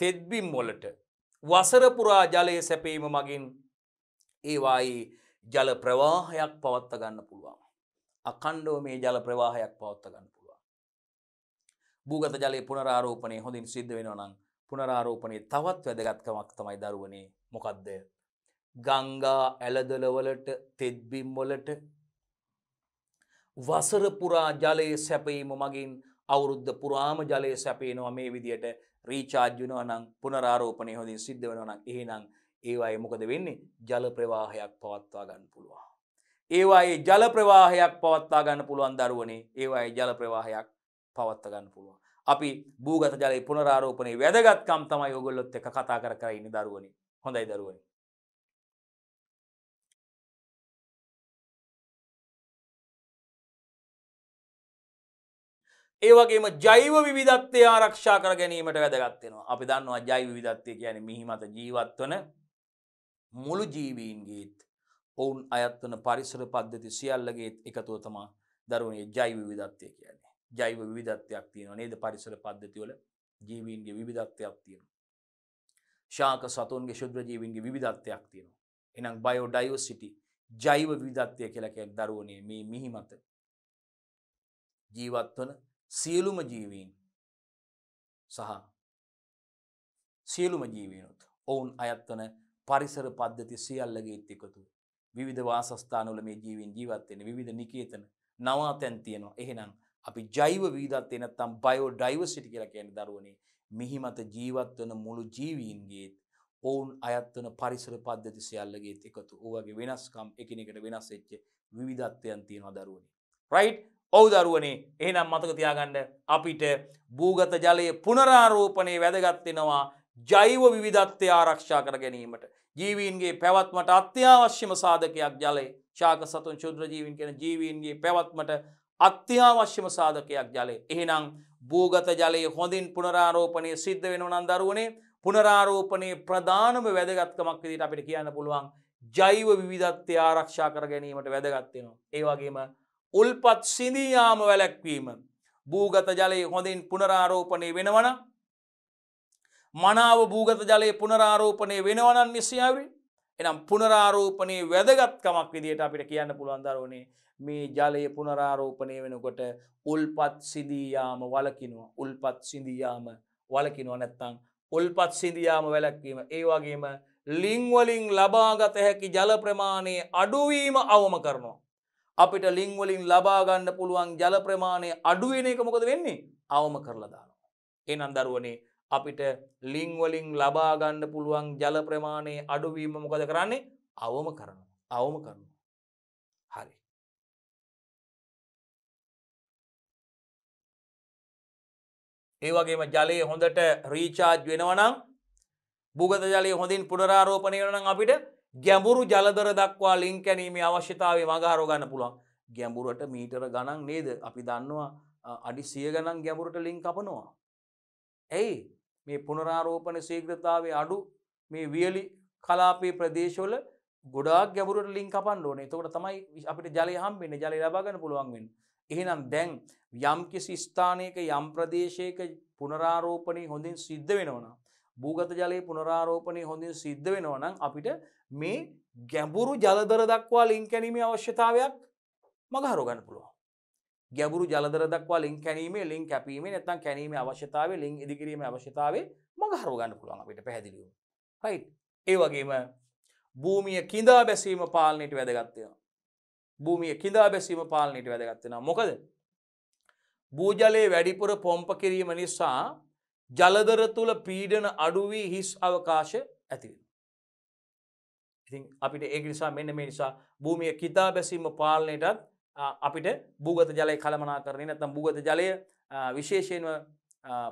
Speaker 1: තෙත්බිම් වලට වසර පුරා ජලය සැපීම මගින් ඒවායි ජල ප්‍රවාහයක් පවත්ත ගන්න පුළුවන්. අකණ්ඩෝ මේ ජල ප්‍රවාහයක් පවත්ත ගන්න පුළුවන්. භූගත ජලය පුනරාරෝපනය හොඳින් සිද්ධ වෙනවනං පුනරාරෝපනය තවත් වැදගත්කමක් තමයි දරුවනේ මොකක්ද. ගංගා ඇලදලවලට තෙත්බිම්වලට වසර පුරා ජලය සැපීම මගින් අවුරුද්ධ පුරාම ජලය සැපේනවා මේ විදියට රීචාර්ජ්ජනවා නම් පුනරාරෝපනය හොඳින් සිද්ධ වෙනවනම් එහෙනම් ඒවායේ මොකද වෙන්නේ ජල ප්‍රවාහයක් පවත්වා ගන්න පුළුවන්. ඒවායේ ජල ප්‍රවාහයක් පවත්වා ගන්න පුළුවන් දරුවනේ ඒවායේ ජල ප්‍රවාහයක් පවත්ත ගන්න පුළුවන්. අපි භූගත ජලය පුනරාරෝපනයේ වැදගත්කම් තමයි ඔගොල්ලොත් එක කතා කර කර ඉන්න දරුවනේ හොඳයි දරුවනේ. ඒවගේම ජෛව විධත්වය ආරක්ෂා කර ගැනීමට වැදගත්වෙනවා අපි දන්නවා ජෛව විධත්වය කියන මිහිමත ජීවත්වන මුළු ජීවීන්ගේත් ඔවුන් අයත්වන පරිසර පද්ධති සියල්ලගේත් එකතුව තමා දරුවනේ ජෛව විධත්වය කියන්නේ ජෛව විධත්වයක් තියෙනවා නේද පරිසර පද්ධතිවල ජීවීන්ගේ විධත්වයක් තියෙන. ශාක සතුන්ගේ ශුද්‍ර ජීවින්ගේ විධත්වයක් තියෙනවා. එනම් බයෝ ඩයිවසිටි ජෛව විධත්වය කියලකැන් දරුවනේ මේ මිහිමත ජීවත්වන සියලුම ජීවීන් සහ සියලුම ජීවීනුත් ඔවුන් අයත්වන පරිසර පද්ධති සියල්ලගේ එක්කතු විධ වාසස්ථානවල මේ ජීවින් ජීවත්වෙන විධ නිකේතන නවා තැන් තියෙනවා. එහෙනම් අපි ජෛව වීදත් එනත්තම් බයෝ ඩයිවසිටි කියලා කියන දරුවනේ. මිහිමත ජීවත්වන මුළු ජීවීන්ගේත් ඔවුන් අයත්වන පරිසර පද්ධති සියල්ලගේ එකතු. ඕවගේ වෙනස්කම් එකනෙකට වෙනස් එච්ච විධත්වයන් තියෙනවා දරුවනි. රයිට් ඔවු දරුවනේ. එහෙනම් මතක තියාගන්න අපිට භූගත ජලය පුනරාරෝපණය වැදගත්වෙනවා ජෛව විවිධත්වය ආරක්ෂා කර ගැනීමට. ජීවීන්ගේ පැවත්මට අත්‍යවශ්‍යම සාධකයක් ජලය. ශාක සතුන් ශුද්‍ර ජීවින් කෙන ජීවීන්ගේ පැවත්මට අත්‍යවශ්‍යම සාධකයක් ජලය. එහෙනම් භූගත ජලය හොඳින් පුනරාරෝපණය සිද්ධ වෙනවනන් දරුවනේ. පුනරාරෝපනයේ ප්‍රධානම වැදගත්කමක් විදිට අපිට කියන්න පුළුවන් ජෛව විවිධත්වය ආරක්ෂා කර ගැනීමට වැදගත්වෙනවා. ඒවගේම උල්පත් සිඳීයාම වැලැක්වීම භූගත ජලය හොඳින් පුනරාරෝපණය වෙනවන මනාව භූගත ජලය පුනරාරෝපණය වෙනවනන් නිසියාවරි එනම් පුනරාරෝපනයේ වැදගත්කමක් විදියට අපිට කියන්න පුළුවන් දරුවනේ මේ ජලය පුනරාරෝපනය වෙනකොට උල්පත් සිදීයාම වලකිනවා උල්පත් සිඳීයාම වලකිනවා නැත්තං උල්පත් සිදියාම වැලැක්වීම ඒ වගේම ලිංවලින් ලබාගත හැකි ජල ප්‍රමාණය අඩුවීම අවම කරනවා. අපිට ලිංවලින් ලබාගන්න පුළුවන් ජල ප්‍රමාණය අඩුවෙන එක මොකද වෙන්නේ අවම කරලා දානවා. එනන් දරුවනේ අපිට ලිංවලින් ලබාගන්න පුළුවන් ජල ප්‍රමාණය අඩුවීම මොකද කරන්නේ අවම කරන අවම කරන. හරි. ඒවගේම ජලය හොඳට රීචාජ් වෙනවනම් භූගත ජලය හොඳින් පුනරාරෝපණය වනම් අපිට ගැඹුරු ජලදර දක්වා ලිං කැනීමේ අවශ්‍යතාවේ මගහරෝ ගන්න පුළුවන් ගැඹුරට මීටර ගණන් නේද අපි දන්නවා අඩි සිය ගණන් ගැඹුරට ලිං කපනවා. ඇයි මේ පුනරාරෝපණ සීග්‍රතාවේ අඩු මේ වියලි කලාපේ ප්‍රදේශවල ගොඩාක් ගැඹුරට ලිං කපන්න ඕනේ තකොට තමයි අපිට ජලය හම්බෙන්න ජලය ලබාගන්න පුළුවන්වෙන්. එහෙනම් දැන් යම් කිසි ස්ථානයක යම් ප්‍රදේශයක පුනරාරෝපණය හොඳින් සිද්ධ වෙනවන. භූගත ජලයේ පුනරාරෝපණය හොඳින් සිද්ධ වෙනවනම් අපිට මේ ගැඹුරු ජලදර දක්වා ලිං කැනීමේ අවශ්‍යතාවයක් මගහරෝගන්න පුළුවන්. ගැබුරු ජලදර දක්වා ලින් කැනීමේ ලින් කැපීම නැතන් කැනීම අවශ්‍යතාව ලින් ඉදිකිරීම අවශ්‍යතාවේ මගහරෝගන්න පුළුවන් අපිට පැහැදිලිව. හයි ඒ වගේම භූමිය කිඳා බැසීම පාලනයට වැදගත්තය. භූමිය කිඳා බැසීම පාලනයට වැදගත්වෙන මොකද භූජලයේ වැඩිපුර පොම්ප කිරීම නිසා ජලදර තුළ පීඩන අඩුවී හිස් අවකාශ ඇතිවෙන. ඉතින් අපිට ඒ නිසා මෙන්න මේ නිසා භූමිය කිතා බැසීම පාලනයටත් අපිට භූගත ජලය කළමනා කරන නැතම් භූගත ජලය විශේෂයෙන්ම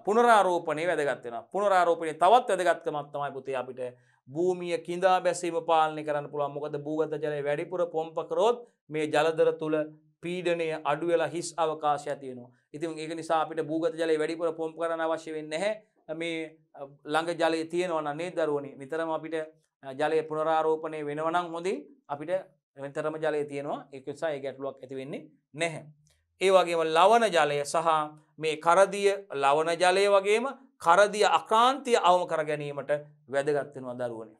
Speaker 1: පුනරාරෝපනය වැදගත්වෙන පුනරාරෝපනය තවත් වැදගත්කමත් තමයි පුතේ අපිට භූමිය කිඳා බැසීම පාලනය කරන්න පුළුවන් මොකද භූගත ජලය වැඩිපුර පොම්පකරොත් මේ ජලදර තුළ පීඩනය අඩුවෙලා හිස් අවකාශය තියෙනවා. ඉතින් ඒක නිසා අපිට භූගත ජලය වැඩිපුර පොම්ප කරන අවශ්‍ය වෙන්නේ නැහැ. මේ ළඟ ජලය තියෙනවා නේ දරුවනේ. නිතරම අපිට ජලය පුනරාරෝපණය වෙනවනම් හොඳින් අපිට නිතරම ජලය තියෙනවා. ඒක නිසා ඒ ගැටලුවක් ඇති වෙන්නේ නැහැ. ඒ වගේම ලවණ ජලය සහ මේ කරදිය ලවණ ජලය වගේම කරදිය අකාන්තිය අවම කර ගැනීමට වැදගත් වෙනවා දරුවනේ.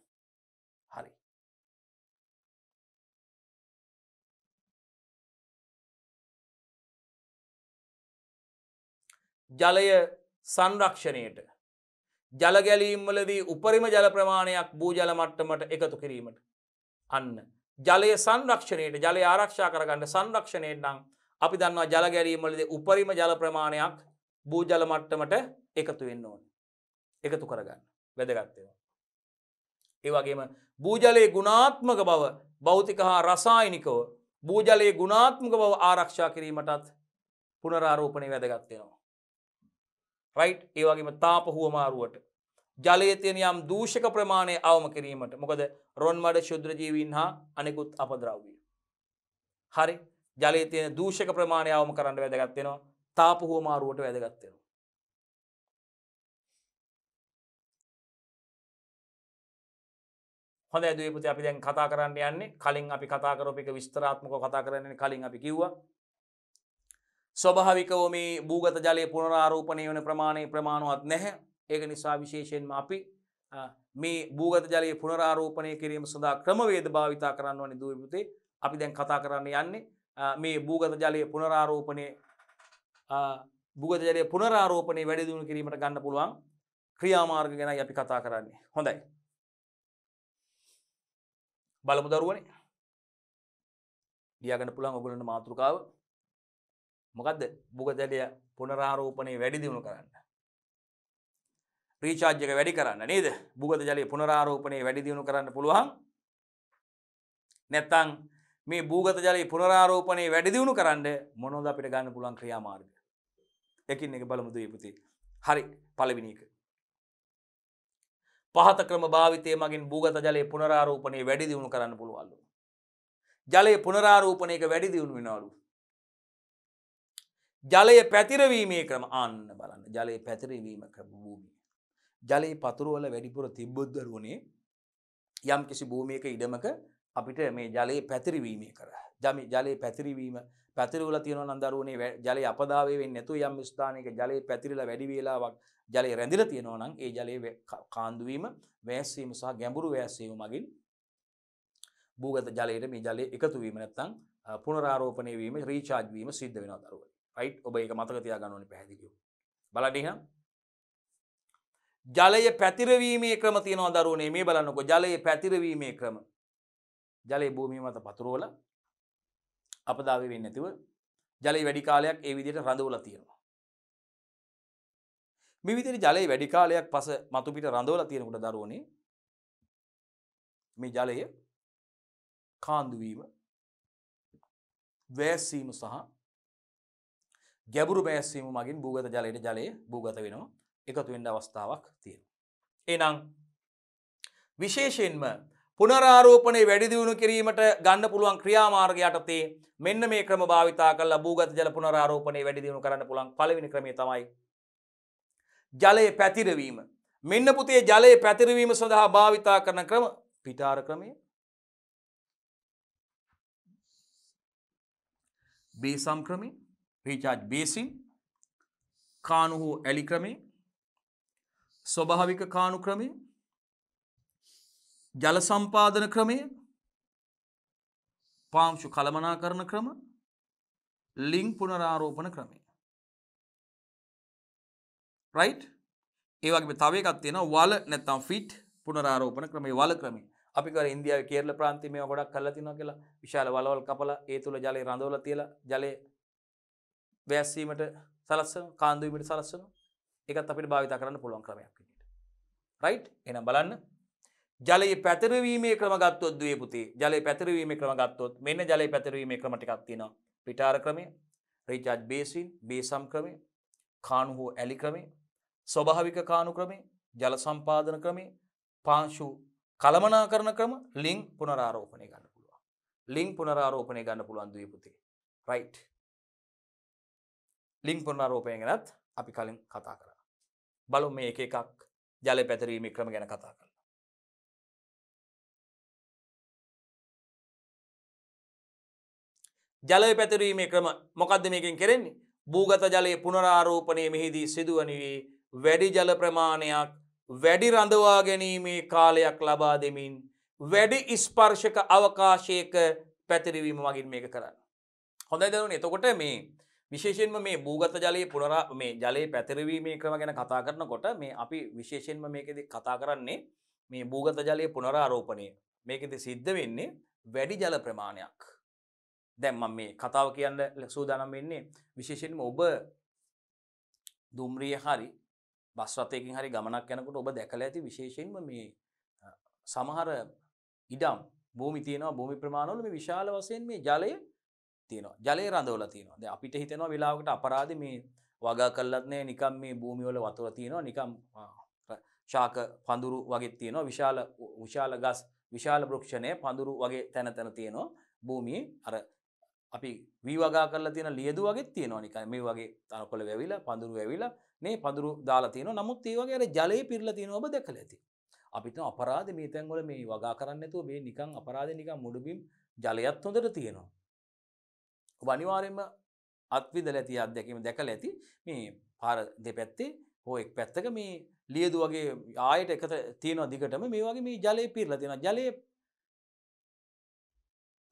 Speaker 1: ජලය සංරක්ෂණයට ජලගැලීම්වලදී උපරිම ජල ප්‍රමාණයක් භූ ජල මට්ටමට එකතු කිරීමට. අන්න. ජලය සංරක්ෂණයට ජලය ආරක්ෂා කරගන්න සංරක්ෂණයට නම් අපි දන්නවා ජල ගැරීමලද උපරිම ජල ප්‍රමාණයක් භූ ජල මට්ටමට එකතු වෙන්න ඕන. එකතු කරගන්න වැදගත්තවා. ඒවගේම භූජලයේ ගුණාත්මක බව භෞතික හා රසායනිකව භූජලයේ ගුණාත්මක බව ආරක්ෂා කිරීමටත් පුනරාරෝපණය වැදගත්වෙනවා. රයිට් ඒවගේම තාප හුවමාරුවට ජලය තියෙන යම් දූෂක ප්‍රමාණය අවම කිරීමට. මොකද රොන් මඩ ශුද්‍රජීවීන් හා අනෙකුත් අපද්‍රව්විය. හරි ජලය තියෙන දූෂක ප්‍රමාණය අවම කරන්න වැදගත්වෙනවා තාප හුවමාරුවට වැදගත්වෙනවා. හොඳ ඇදපති අපි දැන් කතා කරන්න යන්නේ. කලින් අපි කතා කරප එක විස්තරාත්මක කතා කරන්න කලින් අපි කිව්වා. ස්වභාවිකව මේ භූගත ජලය පුනරාරෝපණය වන ප්‍රමාණය ප්‍රමාණවත් නැහැ. ඒක නිසා විශේෂයෙන්ම අපි මේ භූගත ජලය පුනරාරෝපණය කිරීම සඳහා ක්‍රමවේද භාවිතා කරන්න වනි දුවපුතේ අපි දැන් කතා කරන්න යන්නේ මේ භූගත ජලය පුනරාරෝපණය භූගත ජලය පුනරාරෝපණය වැඩිදුණු කිරීමට ගන්න පුළුවන් ක්‍රියාමාර්ග ගැන අපි කතා කරන්නේ. හොඳයි. බලමු දරුවනේ. ලියාගන්න පුළුවන් ඔගලන්න මාතෘකාව. මොකක්ද භූගතජලය පුනරාරෝපණය වැඩි දියුණු කරන්න. රීචාර්ජක වැඩි කරන්න නේද? භූගත ජලය පුනරාරෝපණය වැඩි දියුණු කරන්න පුළුවන්. නැත්තං මේ භූගත ජලය පුනරාරෝපණය වැඩි දියුණු කරන්න මොනොද අපිට ගන්න පුළුවන් ක්‍රියාමාර්ග? එකින් එක බලමුද පුති හරි පලවිනික පහත ක්‍රම භාවිතය මගින් භූගත ජලය පුනරාරෝපණය වැඩි දියුණු කරන්න පුළුවන්ලු. ජලය පුනරාරෝපණයක වැඩි දියුණු වෙනවලු. ජලය පැතිරවීමේ ක්‍රම අන්න බලන්න. ජලය පැතිරවීම ක්‍රම භූමිය. ජලයේ පතුරුවල වැඩිපුර තිබ්බොද්දරුවනේ යම් කිසි භූමියක ඉඩමක අපිට මේ ජලයේ පැතිරිවීමේ කර. ජමි ජලයේ පැතිරිවීම පැතිරවල තියෙන නන්දරුවනේ ජලය අපදාවේ නැතු යම් ස්ථානයක ජලයේ පැතිරිල වැඩි වේලාවක් ජලය රැඳිල තියෙනවා නම් ඒ ජලයේ කාන්දුවීම වැෑස්වීම සහ ගැඹුරු වැෑස්වීම මගින් භූගත ජලයට මේ ජලය එකතුවීම නැත්තං පුනරාරෝපනය වීම රීචාජ් වීම සිද්ධ වෙන දරුව රයි් ඔබ එක මතක තියා ගන්නවන පැහැදිලිය බලඩිහ ජලය පැතිරවීමේ ක්‍රම තියෙනවා දරුවනේ. මේ බලන්නකො ජලයේ පැතිරවීමේ ක්‍රම. ජලය භූමිය මත පතුරුවල අපදාව වෙන්න ඇතිව ජලය වැඩි කාලයක් ඒ විදිට රඳවල තියෙනවා. මිවිතර ජලය වැඩි කාලයක් පස මතුපිට රඳවල තියෙනකුට දරුවනේ මේ ජලය කාන්දුවීම වෑස්සීම සහ ගැබුරු බෑස්සීම මගින් භූගත ජලයට ජලය භූගත වෙනවා. එකතු වෙන්න අවස්ථාවක් තියෙන. එනම් විශේෂයෙන්ම පුනරාරෝපණය වැඩිදිවුණු කිරීමට ගන්න පුළුවන් ක්‍රියාමාර්ග යටතේ මෙන්න මේ ක්‍රම භාවිතා කල භූගත ජල පුනරාරෝපණය වැඩිදිවුණු කරන්න පුළන් පලවිනි ක්‍රමේ තමයි. ජලය පැතිරවීම. මෙන්න පුතේ ජලය පැතිරවීම සඳහා භාවිතා කරන ක්‍රම පිටාර ක්‍රමය බේසම් ක්‍රමේ රීචාජ් බේසින් කානුහෝ ඇලි ක්‍රමේ ස්වභාවික කානු ක්‍රමය ජල සම්පාදන ක්‍රමය පාංශු කළමනා කරන ක්‍රම ලිං පුනරාරෝපන ක්‍රමය. රයි් ඒවගේ තවයකත් තියෙන වල නැත්තම් ෆිට් පුනරාරෝපන ක්‍රමේ වල ක්‍රමේ අපිකර ඉන්දියාව කේරල ප්‍රාන්තිමය ගොඩක් කල්ල තින කියලා. විශාල වලවල් කපල ඒ තුළ ජලය රඳවල තියලා ජලය වැෑස්සීමට සලස්සන කාන්දුවීමට සලස්සන. එකත් අපිට භාවිත කරන්න පුළුවන් ක්‍රමයක් රයි් එනම් බලන්න. ජලය පැතරවීමේ ක්‍රමගත්තොත් දේ පුතේ. ජලය පැතරවීම ක්‍රමගත්තොත් මෙන්න ජලය පැතරවීමේ ක්‍රමටිකක් තියෙන පිටාර ක්‍රමය රීචාජ් බේසින් බේසම් ක්‍රමය කානු හෝ ඇලි ක්‍රමේ ස්වභාවික කානු ක්‍රමේ ජල සම්පාදන ක්‍රමේ පාංශු කළමනා කරන ක්‍රම ලිං පුනරාරෝපනය ගන්න පුළුවන්. ලිං පුනරාරෝපනය ගන්න පුළුවන් දේ පුතේ. රයි් ලිං පුනරාරෝපය ගැනත් අපි කලින් කතා කර බලු මේ එක එකක් ජල පැතරීම ක්‍රම ගැන කතා කළ. ජලය පැතරීමේ ක්‍රම මොකක්ද මේකින් කෙරෙන්නේ භූගත ජලය පුනරාරෝපනය මෙහිදී සිදුවනවේ වැඩි ජල ප්‍රමාණයක් වැඩි රඳවා ගැනීමේ කාලයක් ලබා දෙමින් වැඩි ස්පර්ශක අවකාශයක පැතිරවීම මගින් මේක කරන්න. හොඳයි දරුණ එතකොට මේ විශේෂෙන්ම මේ භූගත ජලයේ පුනරා මේ ජලයේ පැතිරවීමේ ක්‍රම ගැන කතා කරනකොට මේ අපි විශේෂෙන්ම මේකෙද කතා කරන්නේ මේ භූගත ජලය පුනරාරෝපණය. මේකෙද සිද්ධ වෙන්නේ වැඩි ජල ප්‍රමාණයක්. දැම්ම මේ කතාව කියන්න සූදානම් වෙන්නේ විශේෂෙන්ම ඔබ දුම්රිය හරි බස්වතයකින් හරි ගමනක් යනකොට ඔබ දැකල ඇති විශේෂෙන්ම මේ සමහර ඉඩම් භූමි තියෙනවා භූමි ප්‍රමාණවල මේ විශාල වසයෙන් මේ ජලය තියෙනවා. ජලය රඳවල තියෙනවා. ද අපිට හිතෙනවා වෙලාවකට අපරාධ මේ වගා කල්ලත්නෑ නිකම් මේ භූමිවල වතුර තියෙනවා නිකම් ශාක පඳුරු වගේ තියෙනවා. විශාල විශාල ගස් විශාල බෘක්ෂණය පඳුරු වගේ තැන තැන තියෙනවා භූමිය. අර අපි වීවගා කරලා තියෙන ලියදු වගේ තියෙනවා නික මේ වගේ තනකොළ වැවිලා පඳුරු වැවිලා මේ පඳුරු දාලා තියෙන නමුත් ඒ වගේ අර ජලය පිරලා තියෙන ඔබ දැකලා ඇති. අපිට අපරාධ මේ තැන්වල මේ වගා කරන්න නැතුව මේ නිකන් අපරාධ නිකන් මුඩුබිම් ජලයත් හොඳට තියෙනවා. වනිවාරෙන්ම අත්විදල ඇති අත්දැකීම දැකල ඇති මේ පාර දෙපැත්තේ හෝ එක් පැත්තක මේ ලියදු වගේ ආයට එක තියෙනවා දිගටම මේ වගේ මේ ජලය පිරලා තියෙන ජලය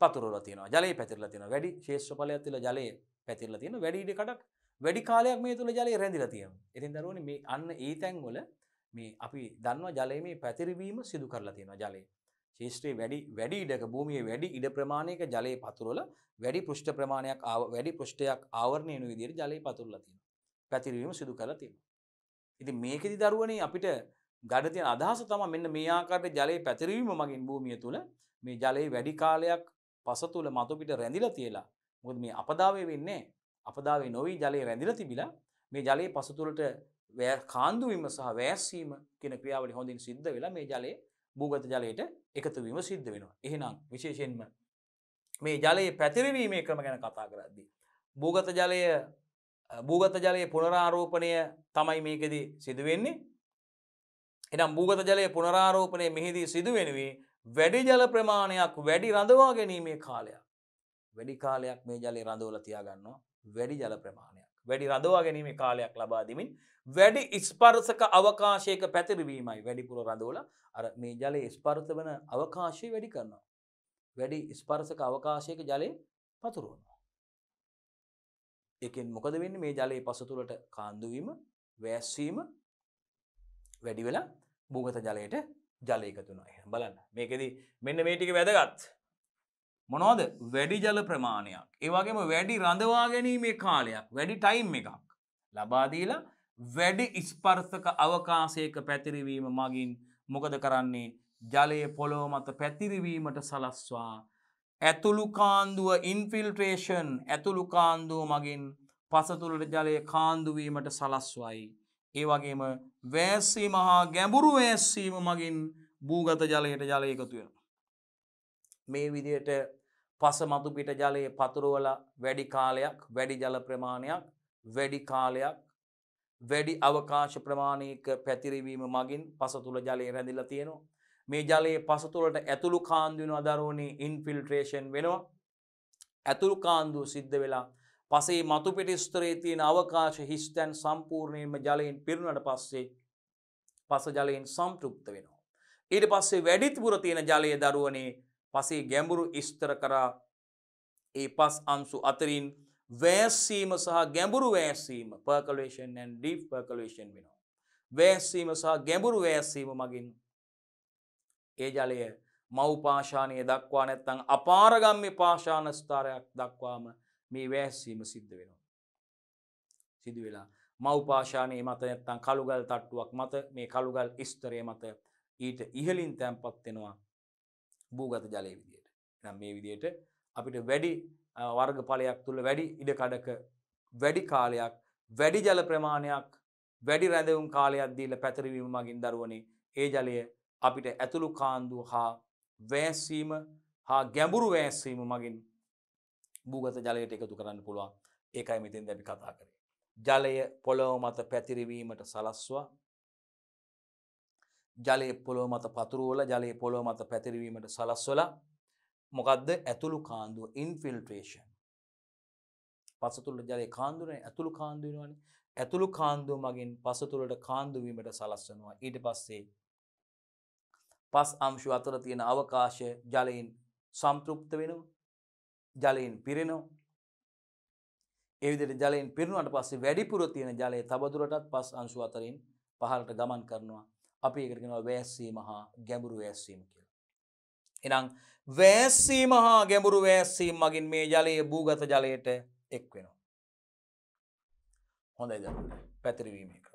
Speaker 1: පතුරල තියන ජලය පැතිරල තින වැඩි ශේෂ්‍රපලයක් තිල ජලය පැතිරල තියෙන වැඩිඩ කටක් වැඩි කාලයක් මේ තුළ ජලය රැඳිල තියෙන ඉතින් දරුවන මේ අන්න ඒ තැන්වල මේ අපි දන්නවා ජලය මේ පැතිරවීම සිදු කරලා තියෙන ජලය. ශේෂත්‍රයේ වැඩි වැඩි ඉඩක භූමිය වැඩි ඉඩ ප්‍රමාණයක ජලය පතුරල වැඩි පෘෂ්ඨ ප්‍රමාණයක් වැඩි පෘෂ්ඨයක් ආවරණයන විදිර ජලය පතුරලා තියෙන පැතිරවීම සිදු කරලා තියෙන ඉති මේකෙදි දරුවනේ අපිට ගඩතිය අදහස තම මෙන්න මේ ආකාරයට ජලය පැතිරීම මගින් භූමිය තුළ මේ ජලයේ වැඩි කාලයක් පස තුළ මතුපිට රැඳිල තියලා මුද මේ අපදාවේ වෙන්නේ අපදාවේ නොවී ජලය රැඳිල තිබිලා මේ ජලයේ පසතුළට කාන්දුවීම සහ වෑස්සීම කෙන ක්‍රියාවලි හොඳින් සිද්ධ වෙලා මේ ජලය භූගත ජලයට එකතුවීම සිද්ධ වෙනවා. එහෙනම් විශේෂයෙන්ම මේ ජලයේ පැතිරවීමේ ක්‍රම ගැන කතා කරද්දී. භූගත ජලය භූගත ජලයේ පුනරාරෝපණය තමයි මේකෙදී සිදුවෙන්නේ. එනම් භූගත ජලයේ පුනරාරෝපණය මෙහිදී සිදුවෙනුවේ වැඩි ජල ප්‍රමාණයක් වැඩි රඳවා ගැනීමේ කාලයක්. වැඩි කාලයක් මේ ජලය රඳවල තියාගන්නවා වැඩි ජල ප්‍රමාණයක්. වැඩි රඳවා ගැනීමේ කාලයක් ලබා දෙමින් වැඩි ඉස්පර්සක අවකාශයක පැතිරවීමයි වැඩිපුර රඳවල අර මේ ජලය ස්පර්ත වන අවකාශය වැඩි කරනවා. වැඩි ස්පර්සක අවකාශයක ජලය පතුරුවනවා. එකෙන් මොකද වෙන්න මේ ජලයේ පසතුළට කාන්දුවීම වැෑස්වීම වැඩි වෙලා භූගත ජලයට ජලයකතුනයි බලන්න මේකෙද මෙන්න මේටික වැදගත් මොනෝද වැඩි ජල ප්‍රමාණයක් ඒවගේම වැඩි රඳවා ගැනීමේ කාලයක් වැඩි ටයිම් එකක් ලබාදීලා වැඩි ඉස්පර්සක අවකාසයක පැතිරිවීම මගින් මොකද කරන්නේ ජලය පොළොව මත පැතිරිවීමට සලස්වා ඇතුළු කාන්දුව ඉන්ෆිල්ට්‍රේෂන් ඇතුළු කාන්දුව මගින් පසතුළට ජලය කාන්දුවීමට සලස්වයි. ඒ වගේම වෑස්සීම හා ගැඹුරු වැෑස්සීම මගින් භූගත ජලයට ජලය එකතුවෙන. මේ විදියට පස මතු පිට ජලයේ පතුරුවල වැඩි කාලයක් වැඩි ජල ප්‍රමාණයක් වැඩි කාලයක් වැඩි අවකාශ ප්‍රමාණයක පැතිරවීම මගින් පස තුළ ජලය රැඳිල තියෙනවා. මේ ජලයේ පසතුළට ඇතුළු කාන්දුවන අදරුවනේ ඉන්ෆිල්ට්‍රේෂන් වෙනවා. ඇතුළු කාන්දුව සිද්ධ වෙලා පසේ මතු පිටිස්තරේ තියෙන අවකාශ හිස්තැන් සම්පූර්ණයෙන්ම ජලයෙන් පිරුණට පස්සේ පස ජලයෙන් සම්තෘප්ත වෙනවා. ඊට පස්සේ වැඩිත්පුර තියෙන ජලය දරුවනේ පසේ ගැඹුරු ස්තර කරා ඒ පස් අංසු අතරින් වෑස්සීම සහ ගැඹුරු වෑස්සීම පර්කලේෂන් ඇන් ඩීප් පර්කලේෂන් වෙනවා. වෑස්සීම සහ ගැඹුරු වෑස්සීම මගින් ඒ ජලය මව් පාශානය දක්වා නැත්තං අපාරගම්ම පාශාන ස්ථාරයක් දක්වාම මේ වෑස්සීම සිද්ධ වෙනවා. සිදු වෙලා මව් පාශානයේ මත නැත්තං කළුගල් තට්ටුවක් මත මේ කළුගල් ස්තරය මත ඊට ඉහලින් තැන්පත්වෙනවා භූගත ජලය විදියට නම් මේ විදියට අපිට වැඩි වර්ග පලයක් තුළ වැඩි ඉඩකඩක වැඩි කාලයක් වැඩි ජල ප්‍රමාණයක් වැඩි රැඳවුම් කාලයක් දීල පැතරවීම මගින් දරුවනේ ඒ ජලය අපිට ඇතුළු කාන්දු හා වෑස්සීම හා ගැඹුරු වෑස්සීම මගින් භූගත ජලයට එකතු කරන්න පුළුවන් ඒකයි මෙතින් දැබි කතා කරේ. ජලය පොළොව මත පැතිරිවීමට සලස්වා ජලය පොළොව මත පතුරුවල ජලය පොළොව මත පැතිරිවීමට සලස්වල මොකක්ද ඇතුළු කාන්දුව ඉන්ෆිල්ට්‍රේෂන් පසතුළ ජලය කාන්දුන ඇතුළු කාන්දුවනවන ඇතුළු කාන්දුව මගින් පසතුළට කාන්දුවීමට සලස්වනවා. ඊට පස්සේ පස් අම්ශු අතර තියෙන අවකාශය ජලයෙන් සම්තෘප්ත වෙනවා ජලයෙන් පිරෙනවා. එවිදිට ජලයෙන් පිරුණට පස්සේ වැඩිපුර තියෙන ජලය තබදුරටත් පස් අංශු අතරින් පහලට ගමන් කරනවා. අපි එකරගෙනවා වෑස්සීම හා ගැඹුරු වෑස්සීම කියලා. එනම් වෑස්සීම හා ගැඹුරු වෑස්සීම් මගින් මේ ජලයේ භූගත ජලයට එක් වෙනවා. හොඳයි ද පැතිරවීම එක.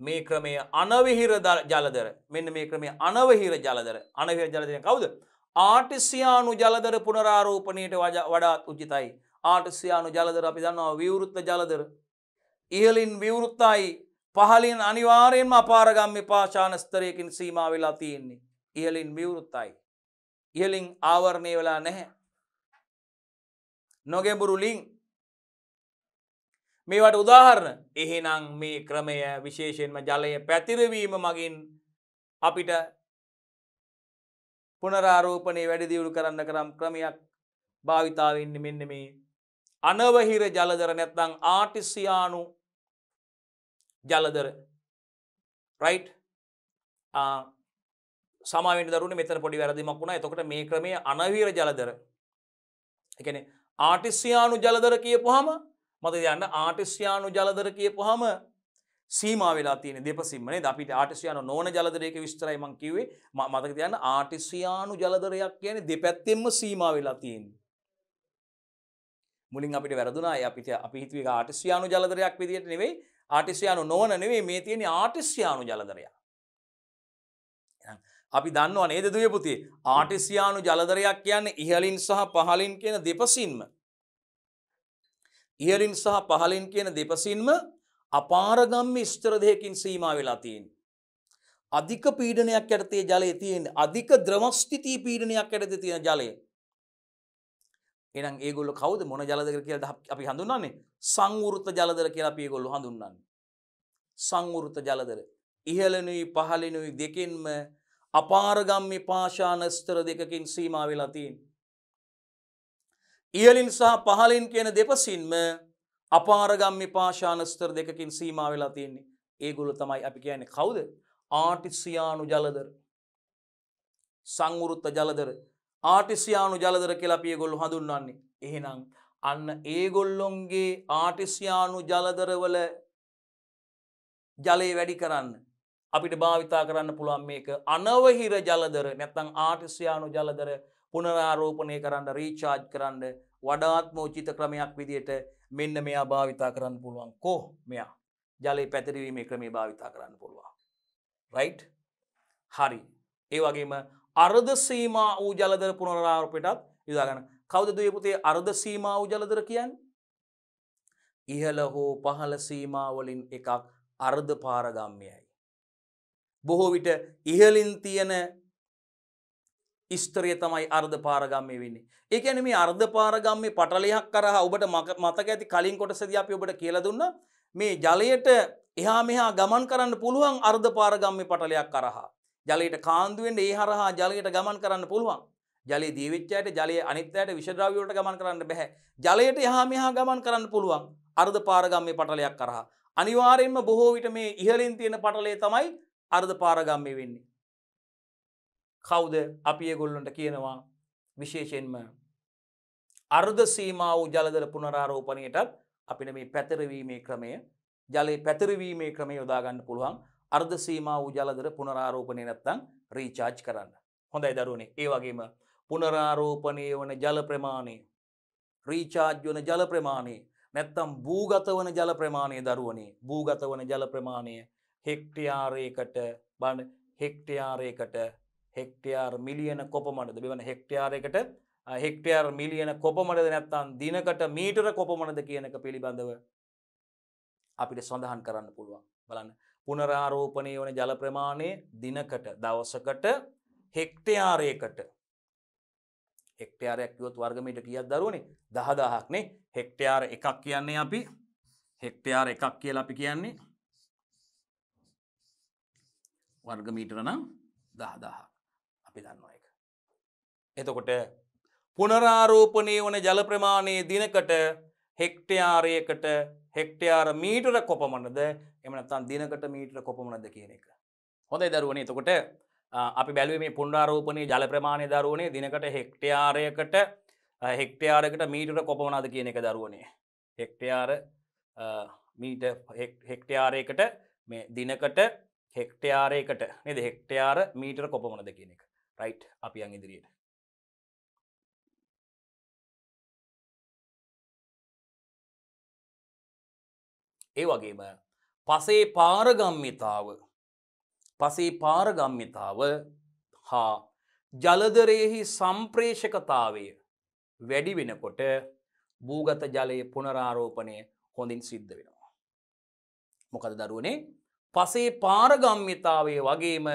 Speaker 1: මේ ක්‍රමය අනවිහිර ජලදර මෙන්න මේ ක්‍රමය අනවහිර ජලදර අනවිහිර ජලදරය කවුද ආටිස්යානු ජලදර පුනරාරෝපනයට වඩාත් උචිතයි ආටිස්යානු ජලදර අපි දන්නවා විවෘත්ත ජලදර ඉහලින් විවෘත්තයි පහලින් අනිවාරයෙන්ම අපාරගම්ම පාශානස්තරයකින් සීමා වෙලා තියෙන්නේ. ඉහලින් විවෘත්තයි ඉහලින් ආවරණය වෙලා නැහැ. නොගෙබුරු ලිං. මේවට උදාහරණ. එහෙනම් මේ ක්‍රමය විශේෂයෙන්ම ජලය පැතිරවීම මගින් අපිට පුනරාරෝපණය වැඩි දියුණු කරන්න කරම් ක්‍රමයක් භාවිතාවන්න මෙන්න මේ අනවහිර ජලදර නැත්නම් ආටිසියානු ජලදර. රයිට් සමාවට දරුණ මෙතන පොඩි වැරදිමක් වුණා. එතකොට මේ ක්‍රමය අනවීර ජලදර. එකන ආටිස්යානු ජලදර කියපුහම මත යන්න ආටිස්යානු ජලදර කියපුහම සීම වෙලා තියෙන දෙපසිම්මනේ අපිට ආටිසියානු නොන ජලදරයක විස්තරයි මං කිවේ මතක තියන්න ආටිසියානු ජලදරයක් කියන දෙපැත්තෙන්ම සීම වෙලා තියෙන මුලින් අපිට වැරදුනා අපිට අපි හිතුවේ ආටිස්යානු ජලදරයක් විදිහට නෙවෙයි. ආටිස්යානු නොවන නෙවෙයි මේ තියෙන ආටිස්යානු ජලදරයක් අපි දන්නවා නේද දුවපුතේ ආටිස්යානු ජලදරයක් කියන්නේ ඉහලින් සහ පහලින් කියන දෙපසින්ම ඉහලින් සහ පහලින් කියන දෙපසින්ම අපාරගම්ම ස්තර දෙයකින් සීමා වෙලා තියෙන. අධික පීඩනයක් ඇතේ ජලය තියෙන අධික ද්‍රමස්ථිතී පීඩනයක් ඇත තියෙන ජලය. එනම් ඒගොල්ල කවද? මොන ජලදර කියල අපි හඳුන්නන්නේ සංවෘත ජලදර කියලා පියගොල්ලු හඳුන්නන්න. සංවෘත ජලදර. ඉහලනුයි පහලිනුයි දෙකෙන්ම අපාරගම්මි පාශාන ස්තර දෙකකින් සීමා වෙලා තියෙන්. ඉහලින් සහ පහලින් කියන දෙපසින්ම අපාරගම්මි පාශානස්තර දෙකකින් සීමා වෙලා තියෙන්නේ. ඒගොල්ල තමයි අපි කියන්නේ. කවුද? ආටිසියානු ජලදර. සංවෘත්ත ජලදර. ආටිසියානු ජලදර කියලා අපි ඒගොල්ලු හඳුන්වන්නේ. එහෙනම් අන්න ඒගොල්ලොන්ගේ ආටිසියානු ජලදරවල ජලය වැඩි කරන්න අපිට භාවිතා කරන්න පුළුවන් මේක අනවහිර ජලදර නැත්තං ආටිස්යානු ජලදර පුනරාරෝපනය කරන්න රීචාජ් කරන්න වඩාත්ම උචිත ක්‍රමයක් විදියට මෙන්න මෙයා භාවිතා කරන්න පුළුවන්. කෝ මෙයා? ජලය පැතිරීමේ ක්‍රමේ භාවිතා කරන්න පුළුවන්. රයිට් හරි. ඒ වගේම අර්ධ සීමා වූ ජලදර පුනරාරපයටත් යුදාගන්න කවද දුවපුතේ අර්ධ සීමා වූ ජලදර කියන්න ඉහල හෝ පහල සීමාවලින් එකක් අර්ධ පාරගම්යයි. බොහෝ විට ඉහලින් තියෙන ස්ත්‍රය තමයි අර්ධ පාරගම්මය වෙන්නේ. ඒකැන මේ අර්ධ පාරගම්මේ පටලයක් කරහ ඔබට මතක ඇති කලින් කොටසද අපි ඔබට කියල දුන්න මේ ජලයට එහා මෙහා ගමන් කරන්න පුළුවන් අර්ධ පාරගම්මේ පටලයක් කරහා. ජලයට කාන්දුවෙන් ඒ හරහා ජලයට ගමන් කරන්න පුළුවන්. ජලය දීවිච්චයට ජලය අනිත්‍යයට විශද්‍රාවියට ගමන් කරන්න බැහැ. ජලයට එහා මෙහා ගමන් කරන්න පුළුවන් අර්ධ පාරගම්මේ පටලයක් කරහා. අනිවාරයෙන්ම බොහෝ විට මේ ඉහලින් තියෙන පටලේ තමයි අර්ධ පාරගම්මය වෙන්නේ. කවුද අපි ඒගොල්ලොන්ට කියනවා විශේෂයෙන්ම අර්ධ සීමා වූ ජලදර පුනරාරෝපණයටත් අපිට මේ පැතරවීමේ ක්‍රමය ජලය පැතරවීමේ ක්‍රමය යොදාගන්න පුළුවන් අර්ධ සීමා වූ ජලදර පුනරාරෝපණය නැත්තං රීචාර්ජ් කරන්න. හොඳයි දරුවනේ. ඒ වගේම පුනරාරෝපණය වන ජල ප්‍රමාණය රීචාර්ජ් වන ජල ප්‍රමාණය නැත්තම් භූගත වන ජල ප්‍රමාණය දරුවනේ. භූගත වන ජල ප්‍රමාණය හෙක්ටියාරයකට බණ හෙක්ටියාරයකට හෙක්ටයාර් මිලියන කොපමටද බෙවන හෙක්ටයාරයකට හෙක්ටයාර් මිලියන කොපමටද නැත්තන් දිනකට මීටර කොපමණද කියනක පිළිබඳව අපිට සඳහන් කරන්න පුළුවන්. බලන්න. පුනරාරෝපනය වන ජල ප්‍රමාණය දිනකට දවසකට හෙක්ටයාරයකට. හෙක්ටයාරයක් යුවත් වර්ගමීට කියත් දරුවනේ? දහදාහක්නේ හෙක්ටයාර එකක් කියන්නේ අපි හෙක්ටයාර එකක් කියලා අපි කියන්නේ වර්ගමීටර නම් දහදාහක් අපි දන්නවා එක. එතකොට පුනරාරෝපනය වන ජල ප්‍රමාණයේ දිනකට හෙක්ටයාරයකට හෙක්ටයාර මීටර කොපමණද එමනත්තන් දිනකට මීටර කොපමණද කියන එක. හොඳයි දරුවනේ එතකොට අපි බැලුවේ පුනරාරෝපනයේ ජල ප්‍රමාණය දරුවනේ දිනකට හෙක්ටයාරයකට හෙක්ටයාරකට මීටර කොපමණද කියන එක දරුවනේ. හෙක්ටයාර මීට හෙක්ටයාරයකට මේ දිනකට හෙක්ටයාරයකට නද හෙක්ටයාර මීටර කොපමණද කියන එක. රයිට් අපි අන් ඉදිරියට ඒ වගේම පසේ පාරගම්මිතාව පසේ පාරගම්මිතාව හා ජලදරයෙහි සම්ප්‍රේෂකතාවය වැඩි වෙනකොට භූගත ජලය පුනරාරෝපණය හොඳින් සිද්ධ වෙනවා. මොකද දරුවනේ පසේ පාරගම්මිතාවය වගේම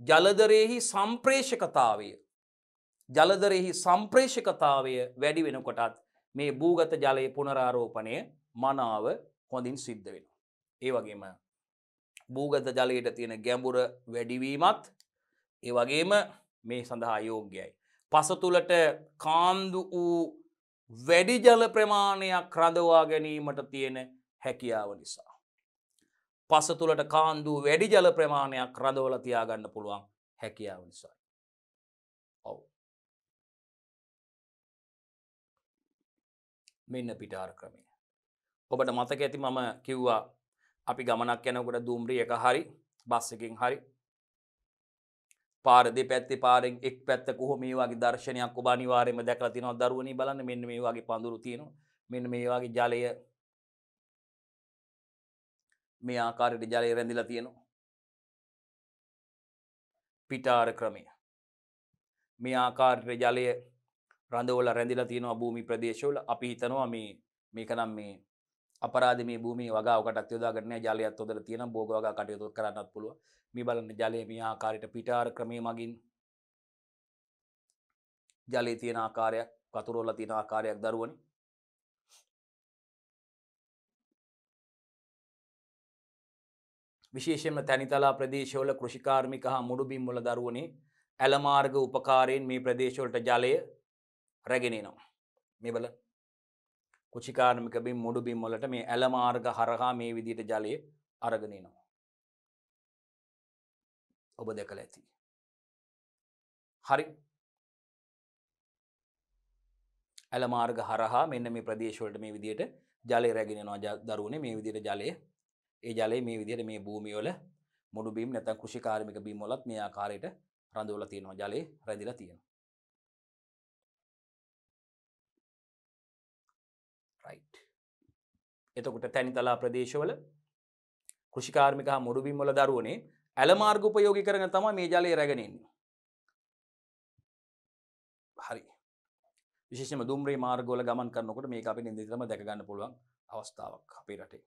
Speaker 1: ජලදරයෙහි සම්ප්‍රේෂකතාවය ජලදරෙහි සම්ප්‍රේෂකතාවය වැඩි වෙනකොටත් මේ භූගත ජලය පුනරාරෝපණය මනාව හොඳින් සිද්ධ වෙන. ඒ වගේම භූගත ජලයට තියෙන ගැඹුර වැඩිවීමත් ඒ වගේම මේ සඳහා යෝග්‍යයි. පස තුළට කාන්දු වූ වැඩි ජල ප්‍රමාණයක් රඳවා ගැනීමට තියෙන හැකියාව නිසා. පස තුළට කාන්දු වැඩි ජල ප්‍රමාණයක් රඳවල තියාගන්න පුළුවන් හැකියාව නිසා. ඔව්. මෙන්න පිටාර ක්‍රමය. ඔබට මතක ඇති මම කිව්වා අපි ගමනක් යනකොට දුම්රිය එක හරි බස් එකින් හරි. පාර දෙපැත්තේ පාරෙන් එක් පැත්ත කොහොම මේ වගේ දර්ශනයක් ඔබ අනිවාර්යයෙන්ම දැකලා තියෙනවා. දරුවනේ බලන්න මෙන්න මේ වගේ පඳුරු තියෙනවා. මෙන්න මේ වගේ ජලය මේ ආකාරයට ජලය රැඳිලා තියෙනවා. පිටාර ක්‍රමය. මේ ආකාරයට ජලය රඳවල රැඳිලා තියෙනවා භූමි ප්‍රදේශවල. අපි හිතනවා මේ මේක නම් මේ අපරාධ මේ භූමිය වගාවකටත් යොදාගන්න නැහැ ජලයත් හොදලා තියෙනවා භෝග වගා කටයුතු කරන්නත් පුළුවන් මේ බලන්න ජලය මේ ආකාරයට පිටාර ක්‍රමය මගින් ජලයේ තියෙන ආකාරයක් වතුර වල තියෙන ආකාරයක් දරුවනේ විශේෂයෙන්ම තැනිතලා ප්‍රදේශවල කෘෂිකාර්මික හා මුඩුබිම් වල දරුවනේ ඇලමාර්ග උපකාරයෙන් මේ ප්‍රදේශවලට ජලය රැගෙන එනවා. මේ බලන්න. කුෂිකාර්මික බිම් මුඩුබිම් වලට මේ ඇලමාර්ග හරහා මේ විදිහට ජලය අරගෙන එනවා. ඔබ දැකලා ඇති. හරි. ඇලමාර්ග හරහා මෙන්න මේ ප්‍රදේශවලට මේ විදිහට ජලය රැගෙන එනවා දරුවනේ මේ විදිහට ජලය ඒ ජලය මේ විදිහට මේ භූමිය වල මුඩු බිම් නැත්නම් කෘෂිකාර්මික බිම් වලත් මේ ආකාරයට රඳවලා තියෙනවා ජලය රැඳිලා තියෙනවා. එතකොට තැනිතලා ප්‍රදේශවල කෘෂිකාර්මික හා මුඩු බිම් වල දරුවනේ ඇල මාර්ග උපයෝගී කරගෙන තමයි මේ ජලය රැගෙන එන්නේ. හරි. විශේෂයෙන්ම දුම්රිය මාර්ගවල ගමන් කරනකොට මේක අපිට නිදිතම දැක ගන්න පුළුවන් අවස්ථාවක් අපේ රටේ.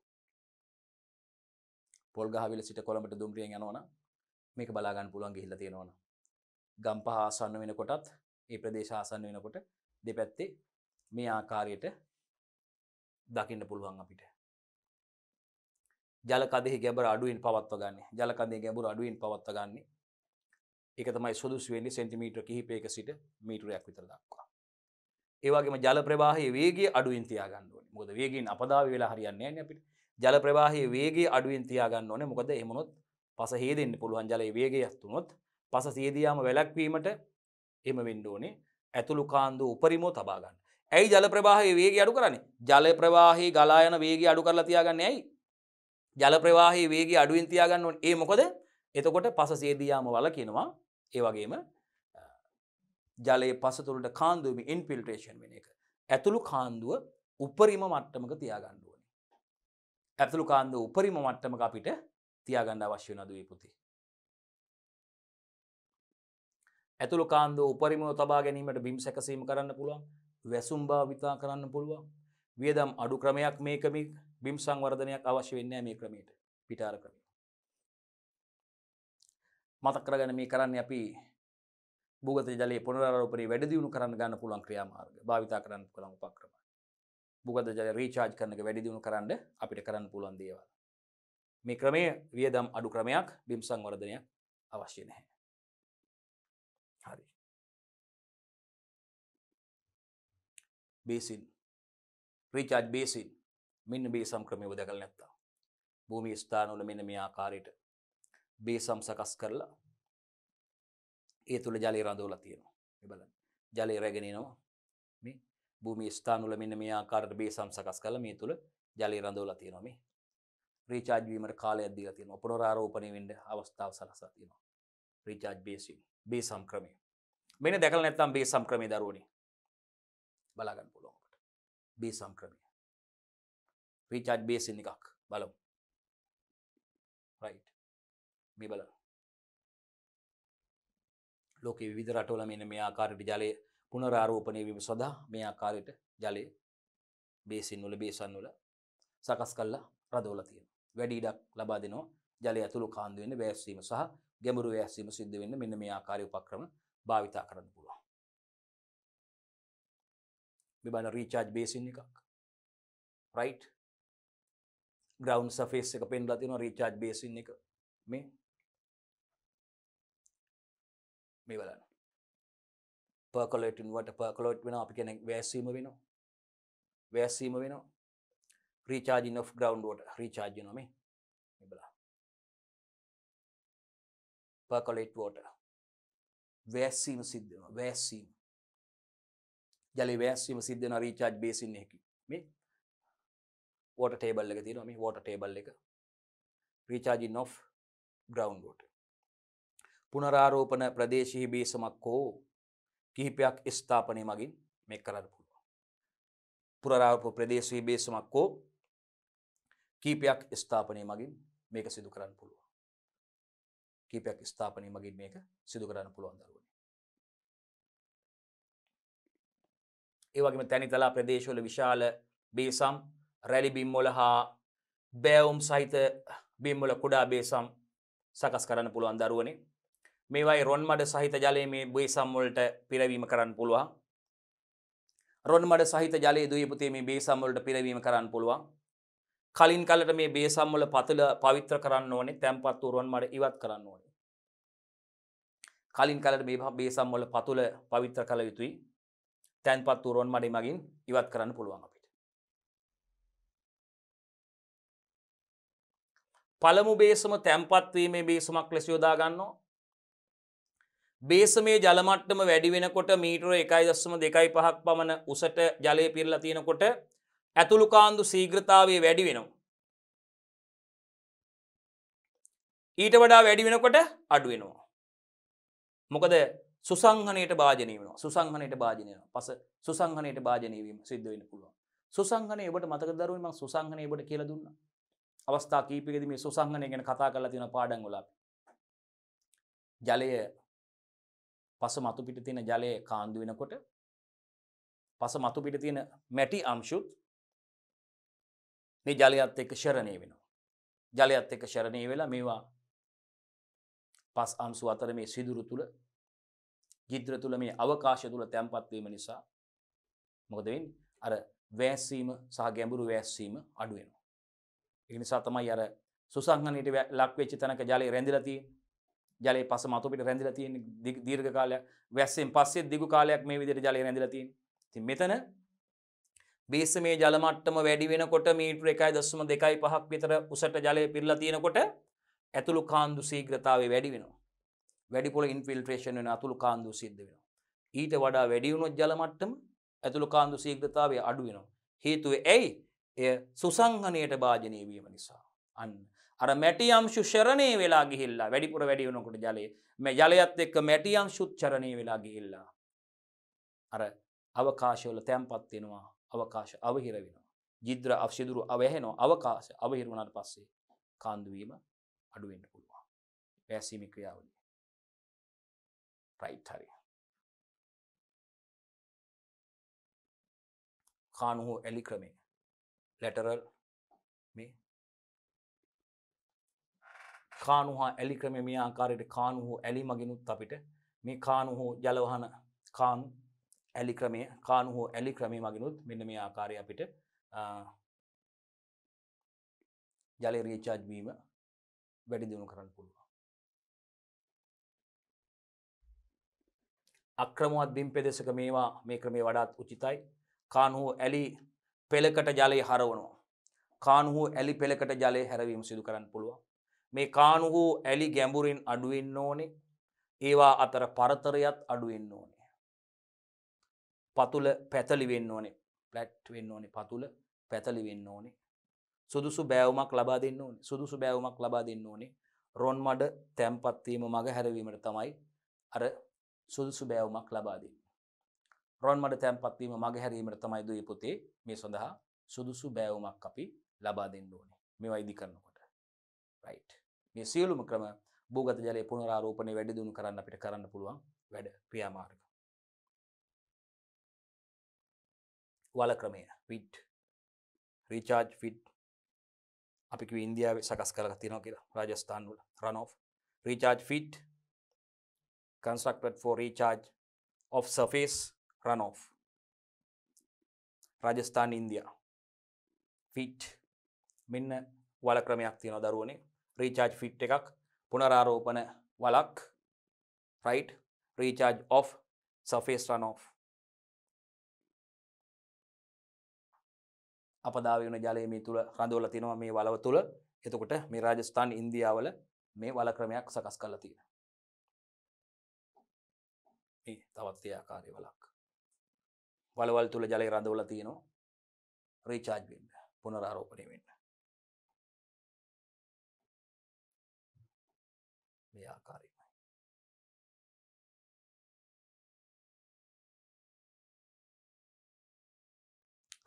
Speaker 1: පොල්ගහවිල සිට කොළඹට දුම්රියෙන් යනවන මේක බලාගන්න පුළුවන් ගිහිල්ලා තියෙනවන. ගම්පහ ආසන්න වෙනකොටත් ඒ ප්‍රදේශ ආසන්න වෙනකොට දෙපැත්තේ මේ ආකාරයට දකින්න පුළුවන් අපිට. ජලකදෙහි ගැබර අඩුවෙන් පවත්ව ගන්න ජලකදේ ගැබුර අඩුවෙන් පවත්ව ගන්න එක තමයි සුදුස් වෙන්නේ සෙන්ටිමීට්‍ර කිහිපයක සිට මීටරයක් විතර දක්වා. ඒවගේම ජල ප්‍රවාහයේ වේගේ අඩුවෙන් තියාගන්න ඕනේ. මොකද වේගයෙන් අපදාව වෙලා හරියන්නේ නැහැ අපිට. ජල ප්‍රවාහයේ වේගේ අඩුවෙන් තියාගන්න ඕනේ. මොකද එහෙමනොත් පස හේදෙන්න පුළුවන් ජලයේ වේගයක් තුනොත් පස සියදියාම වැළැක්වීමට එම වෙන්න ඕනේ. ඇතුළු කාන්දු උපරිමෝ තබා ගන්න. ඇයි ජල ප්‍රවාහයේ වේගය අඩු කරන්නේ? ජල ප්‍රවාහයේ ගලා යන වේගය අඩු කරලා තියාගන්නේ ඇයි? ජල ප්‍රවාහයේ වේගය අඩුවෙන් තියාගන්න ඕනේ. ඒ මොකද? එතකොට පස සියදියාම වලකිනවා. ඒ වගේම ජලයේ පස තුළට කාන්දුවම ඉන්ෆිල්ට්‍රේෂන් වෙන එක. ඇතුළු කාන්දුව උපරිම මට්ටමක තියාගන්න ඕනේ. ඇතුළු කාන්දුව උපරිම මට්ටමක අපිට තියාගන්න අවශ්‍ය වෙන දුවේ පුතේ. ඇතුළු කාන්දුව උපරිමව තබා ගැනීමට බිම් සැකසීම කරන්න පුළුවන්. වැසුම් භාවිතා කරන්න පුළුවන්. වියදම් අඩු ක්‍රමයක් මේක මේ බිම් සංවර්ධනයක් අවශ්‍ය වෙන්නේ නැහැ මේ ක්‍රමයට. පිටාර ක්‍රමය. මතක් කරගන්න මේ කරන්නේ අපි භූගත ජලයේ පුනරාරෝපණය වැඩි දියුණු කරන්න ගන්න පුළුවන් ක්‍රියාමාර්ග භාවිතා කරන්න පුළුවන් උපක්‍රම. භූගත ජල රීචාර්ජ් කරන එක වැඩි දියුණු කරන්න අපිට කරන්න පුළුවන් දේවල්. මේ ක්‍රමය වියදම් අඩු ක්‍රමයක් බිම් සංවර්ධනයක් අවශ්‍ය නැහැ. බේසින් රීචාර්ජ් බේසින් මෙන්න බේසම් ක්‍රමය දැකලා නැත්තා. භූමි ස්ථානවල මෙන්න මේ ආකාරයට බේසම් සකස් කරලා ඒ තුළ ජලය රඳවලා තියෙනවා. මේ බලන්න. ජලය රැගෙන එනවා. මේ භූමි ස්ථානවල මෙන්න මේ ආකාරයට බේසම් සකස් කරලා මේ තුළ ජලය රඳවලා තියෙනවා මේ. රීචාර්ජ් වීමට කාලයක් දීලා තියෙනවා. පුනරාරෝපණය වෙන්න අවස්ථාව සලසා තියෙනවා. රීචාර්ජ් බේසින් බේසම් ක්‍රමය. මෙන්න දැකලා නැත්නම් බේසම් ක්‍රමේ දරුවනේ. බලා ගන්න පුළුවන් ඔබට. බේසම් ක්‍රමය. රීචාර්ජ් බේසින් එකක් බලමු. රයිට්. මේ බලන්න. ලෝකේ විවිධ රටවල මෙන්න මේ ආකාරයට ජලය පුනරාරෝපණය වීම සඳහා මේ ආකාරයට ජලය බේසින් වල බේසන් වල සකස් කරලා රඳවලා තියෙනවා. වැඩි ඉඩක් ලබා දෙනවා ජලය ඇතුළු කාන්දු වෙන්න වැස්සීම සහ ගැඹුරු වැස්සීම සිද්ධ වෙන්න මෙන්න මේ ආකාරයේ උපක්‍රම භාවිතා කරන්න පුළුවන්. මේ බලන රීචාර්ජ් බේසින් එකක්. රයිට්. ග්‍රවුන්ඩ් සර්ෆේස් එක පෙන්ලා තියෙනවා රීචාර්ජ් බේසින් එක. මේ මේ බලන්න. පර්කොලේටන් වට පර්කොලෝට් වෙන අපි කෙනෙක් වැෑසීම වෙනවා. වැෑසීම වෙනවා. රීචාජින් of ග්‍රවන්්ඩුවට රීචාජ නොම බලා පර්කොලේට් වෝට වැෑසීම සිද්ධන වැෑසීම ජලි වැෑසීම සිද්ධන රීචාජ් බේසින්න හැකි මේ වෝට ටේබල් එක තින මේ වෝට ටේබල් එක රීචාජින් of ග්‍රවන්්ඩුවට පුනරාරෝපන ප්‍රදේශහි බේසමක් හෝ කිහිපයක් ස්ථාපනය මගින් මෙ කරන්න පුළුව. පුරාරාප ප්‍රදේශී බේසමක් හෝ කීපයක් ස්ථාපනය මගින් මේක සිදු කරන්න පුළුව. කීපයක් ස්ථාපනය මගින් මේක සිදු කරන්න පුළුවන් ඒවගේම තැනිතලා ප්‍රදේශවල විශාල බේසම් රැලි බිම්මොල හා බෑවුම් සහිත බිම්මොල කුඩා බේසම් සකස් කරන්න පුළුවන් දරුවනේ. මේවයි රොන් මඩ සහිත ජලය මේ බේ සම්වලට පිරවීම කරන්න පුළුවන්. රොන් මඩ සහිත ජලය දයපුතේ මේ බේ සම්වලට පිරවීම කරන්න පුළුවන්. කලින් කලට මේ බේ සම්වල පතුල පවිත්‍ර කරන්න ඕනේ තැන්පත් වරුවන් මට ඉවත් කරන්න ඕනේ. කලින් කලට මේ බේ සම්වල පතුල පවිත්‍ර කළ යුතුයි. තැන්පත් වරුවන් මඩි මගින් ඉවත් කරන්න පුළුවන් අපිට පළමු බේසම තැන්පත්වීමේ බේසමක් ලෙස යොදා ගන්නවා බේසමේ ජලමට්ටම වැඩි වෙනකොට මීටර එකයි දස්සම දෙකයි පහක් පමණ උසට ජලය පිරලා තියෙනකොට ඇතුළු කාන්දු සීග්‍රතාවය වැඩි වෙනවා. ඊට වඩා වැඩි වෙනකොට අඩු වෙනවා. මොකද සුසංහනයට භාජනය වෙනවා සුසංහනයට භාජනය පස සුසංහනයට භාජනයවීම සිද්ධ වෙන පුළුවන්. සුසංහනය ඔබට මතක දරුවම සුසංහනය ඔබට කියල දුන්න. අවස්ථා කීපෙද මේ සුසංහනය ගැන කතා කරලා තියෙන පාඩන් ගොලා. ජලය පස මතු පිට තියෙන ජලය කාන්දු වෙනකොට පස මතු පිට තියෙන මැටි අම්ශුත් මේ ජලයත් එක්ක ශරණය වෙනවා. ජලයත් එක්ක ශරණය වෙලා මේවා පස් අන්සු අතර මේ සිදුරු තුළ ජිද්‍ර තුළ මේ අවකාශ තුළ තැන්පත්වීම නිසා මොකදවෙන් අර වෑස්සීම සහ ගැඹුරු වැෑස්සීම අඩුවෙනවා. එනිසා තමයි අර සුසංහනයට ලක්වෙච්චි තැනක ජලය රැඳිලතිී ජලය පස මතුපිට රැඳිල තියෙන දීර්ඝ කාලයක්. වැස්සෙන් පස්සේ දිගු කාලයක් මේ විදිර ජලය රැඳිල තියෙන ති මෙතන බේස මේ ජලමට්ටම වැඩි වෙනකොට මීට්‍ර එකයි දස්සම දෙකයි පහක් විතර උසට ජලය පිල්ලා තියෙනකොට ඇතුළු කාන්දු සීග්‍රතාව වැඩි වෙනවා. වැඩිපොල ඉන්ෆිල්ට්‍රේෂන් වෙන අතුළු කාන්දු සිද්ධ වෙනවා. ඊට වඩා වැඩියුණොත් ජලමට්ටම ඇතුළු කාන්දු සීග්‍රතාවය අඩු වෙනවා. හේතුව ඇයි? එය සුසංහනයට භාජනය වීම නිසා. අන්න. අර මැටියම්ශු ශරණය වෙලා ගිහිල්ලා වැඩිපුර වැඩි වනකොට ජලය මේ ජලයත් එක්ක මැටියම් ශුච්චරණය වෙලා ගිහිල්ලා අර අවකාශවල තැන්පත්වෙනවා අවකාශ අවහිර වෙනවා. ජිද්‍ර අවශිදුරු අවහැනෝ අවකාශ අවහිරුවනට පස්සේ කාන්දුවීම අඩුවෙන්ට පුළුවන්. වැැසීමි ක්‍රියාවලිය. රයිට් හරි. කානුහෝ එලි ක්‍රමේ. ලැටරල් මේ. කානු හා ඇලි ක්‍රම මේ ආකාරයට කානු හෝ ඇලි මගෙනුත් අපිට මේ කානු හෝ ජලවහන කානු ඇලි ක්‍රමය කානු හෝ ඇලි ක්‍රමේ මගෙනුත් මෙන්න මේ ආකාරය අපිට ජලය රීචාජ් වීම වැඩි දියුණු කරන්න පුළුවන්. අක්‍රමුවත් බිම් පෙදෙසක මේවා මේ ක්‍රමේ වඩාත් උචිතයි කානුහෝ ඇලි පෙළකට ජලය හරවනවා. කානුහෝ ඇලි පෙළකට ජලය හැරවීම සිදු කරන්න පුළුවන්. මේ කානුහු ඇලි ගැඹුරින් අඩුවෙන්න ඕනේ ඒවා අතර පරතරයත් අඩුවෙන්න ඕනේ. පතුල පැතලි වෙන්න ඕනේ පලට් වෙන්න ඕනේ පතුල පැතලි වෙන්න ඕනේ. සුදුසු බෑවමක් ලබා දෙන්න ඕනේ සුදුසු බෑවමක් ලබා දෙන්න ඕනේ රොන් මඩ තැම්පත්වීම මඟ හැරවීමට තමයි අර සුදුසු බෑවමක් ලබාදන්න. රොන් මඩ තැම්පත්වීම මඟ හැරීමට තමයි දුය පොතේ. මේ සඳහා සුදුසු බෑවමක් අපි ලබා දෙන්න ඕනේ. මේ වයිදි කරනකොට. රයිට්. මේ සියලුම ක්‍රම භූගත ජලය පුනරාරෝපණය වැඩි දුණු කරන්න අපිට කරන්න පුළුවන් වැඩ ක්‍රියාමාර්ග. වල ක්‍රමය. විට් රීචාර්ජ් ෆිට් අපි ඉන්දියාව සකස් කල තිනෝ කියලා රාජස්ථාන්වල රනෝ recharge pit constructed for recharge of surface runoff. Rajasthan India pit මෙන්න වල ක්‍රමයක් තියෙන දරුවනේ. රීචාර්ජ් ෆිට් එකක්. පුනරාරෝපන වලක්. Right recharge of surface runoff. අපදාව වෙන ජලය මේ තුළ රඳවල තිනවා මේ වලව තුළ එතකොට මේ රාජස්ථාන් ඉන්දියාවල මේ වල ක්‍රමයක් සකස් කළ තියෙන මේ තවත් ඒ ආකාරය වලක් වලවල් තුළ ජලය රඳවල තියෙනවා රීචාර්ජ් වෙන්න පුනරාරෝපණය වෙන්න. මේ ආකාරයමයි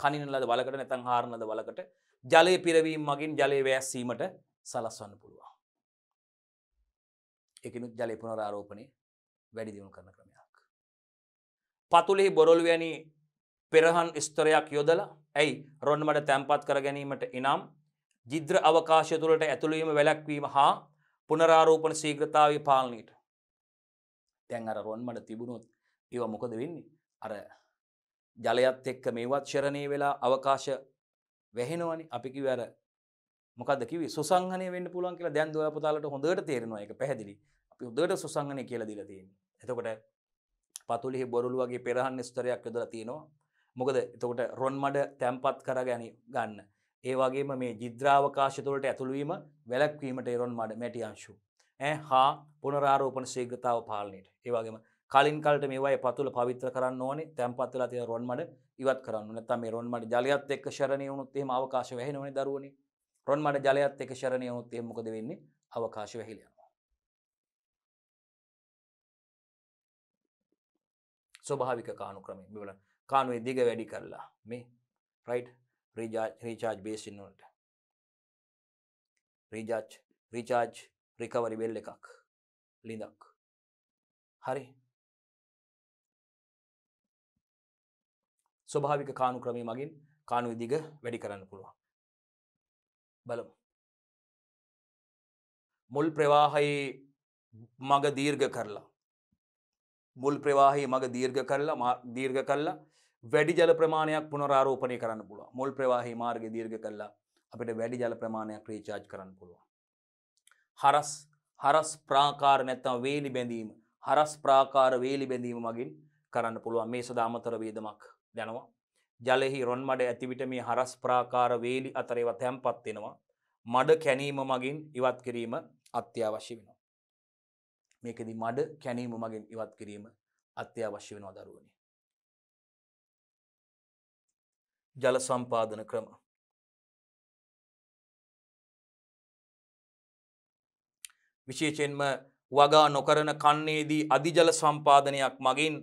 Speaker 1: කනින ලද වලකට නැතන් හාරණද වලකට ජලය පිරවීම මගින් ජලය වැෑස්සීමට සලස්වන්න පුළුවන්. එකනුත් ජලය පුනරාරෝපණය වැඩි දියුණු කරන ක්‍රමයක්. පතුලෙහි බොරොල්වැනි පෙරහන් ස්තරයක් යොදලා ඇයි? රොන්මට තැන්පත් කර ගැනීමට එනම් ජිද්‍ර අවකාශය තුළට ඇතුළීම වැලැක්වීම හා පුනරාරෝපන සීග්‍රතාව පාලනීට තැන් අර රොන්මට තිබුණොත් ඒව මොකද වෙන්නේ? අර ජලයත් එක්ක මේවත් ශරණය වෙලා අවකාශ වැහෙනවනි. අපිකි වැර මොකද කිව සුසංහනය වෙන්න පුළුවන් කියලා දැන් දොයපතාලට හොඳට තේරෙනවා එක පැහැදිලි. අපි හොඳට සුසංහනය කියල දිල තියෙන එතකොට පතුලිහි බොරුළු වගේ පෙරහන් ස්තරයක් යොදල තියෙනවා මොකද එතකොට රොන් මඩ තැම්පත් කර ගැන ගන්න. ඒවාගේම මේ ජිද්‍රාවකාශ තුළට ඇතුළවීම වැලක්වීමට එරොන් මඩ මැටි අංශු. ඇ හා පුනරාරෝපන ශේගතාව පාලනයට. ඒවාගේම කලින් කලට මේවයි පතුල පවිත්‍ර කරන්න ඕනේ තැන්පත්වලා තිය රොන්මඩ ඉවත් කරන්න නැතම මේ රොන්මට ජලයත් එක් ශරණය වුණුත් එහම අවකාශ වැහෙනවන දරුවනි. රොන්මට ජලයත් එක ශරණය වුණුත් එහම මොකද වෙන්නේ? අවකාශ වැහිලියනවා ස්වභාවික කානු ක්‍රමය බිවල කානුවේ දිග වැඩි කරලා මේ රයිට් රීචාර්ජ් බේසින්නට රීජාච් රීචාර්ජ් රිකවරි වෙල් එකක් ලිඳක්. හරි. ස්වභාවික කානු ක්‍රමය මගින් කානු විදිග වැඩි කරන්න පුළුවන්. බලමු. මුල් ප්‍රවාහයේ මග දීර්ඝ කරලා මුල් ප්‍රවාහහි මග දීර්ඝ කරලා දීර්ඝ කල්ලා වැඩි ජල ප්‍රමාණයක් පුනරාරෝපණය කරන්න පුළුව මුල් ප්‍රවාහහි මාර්ග දීර්ඝ කල්ලා අපිට වැඩි ජල ප්‍රමාණයක් රීචාර්ජ් කරන්න පුළුව හරස් හරස් ප්‍රාකාර නැත්තම් වේලි බැඳීම හරස් ප්‍රාකාර වේලි බැඳීම මගින් කරන්න පුළුවන්. මේ සද අමතර වේදමක් දැනවා. ජලෙහි රොන් මඩ ඇතිවිට මේ හරස් ප්‍රාකාර වේලි අතරේව තැන්පත් වෙනවා. මඩ කැනීම මගින් ඉවත් කිරීම අත්‍යවශ්‍ය වෙනවා. මේකෙදි මඩ කැනීම මගින් ඉවත් කිරීම අත්‍යවශ්‍ය වෙනවා දරුවනි. ජල සම්පාදන ක්‍රම. විශේෂයෙන්ම වගා නොකරන කන්නේදී අධිජල සම්පාදනයක් මගින්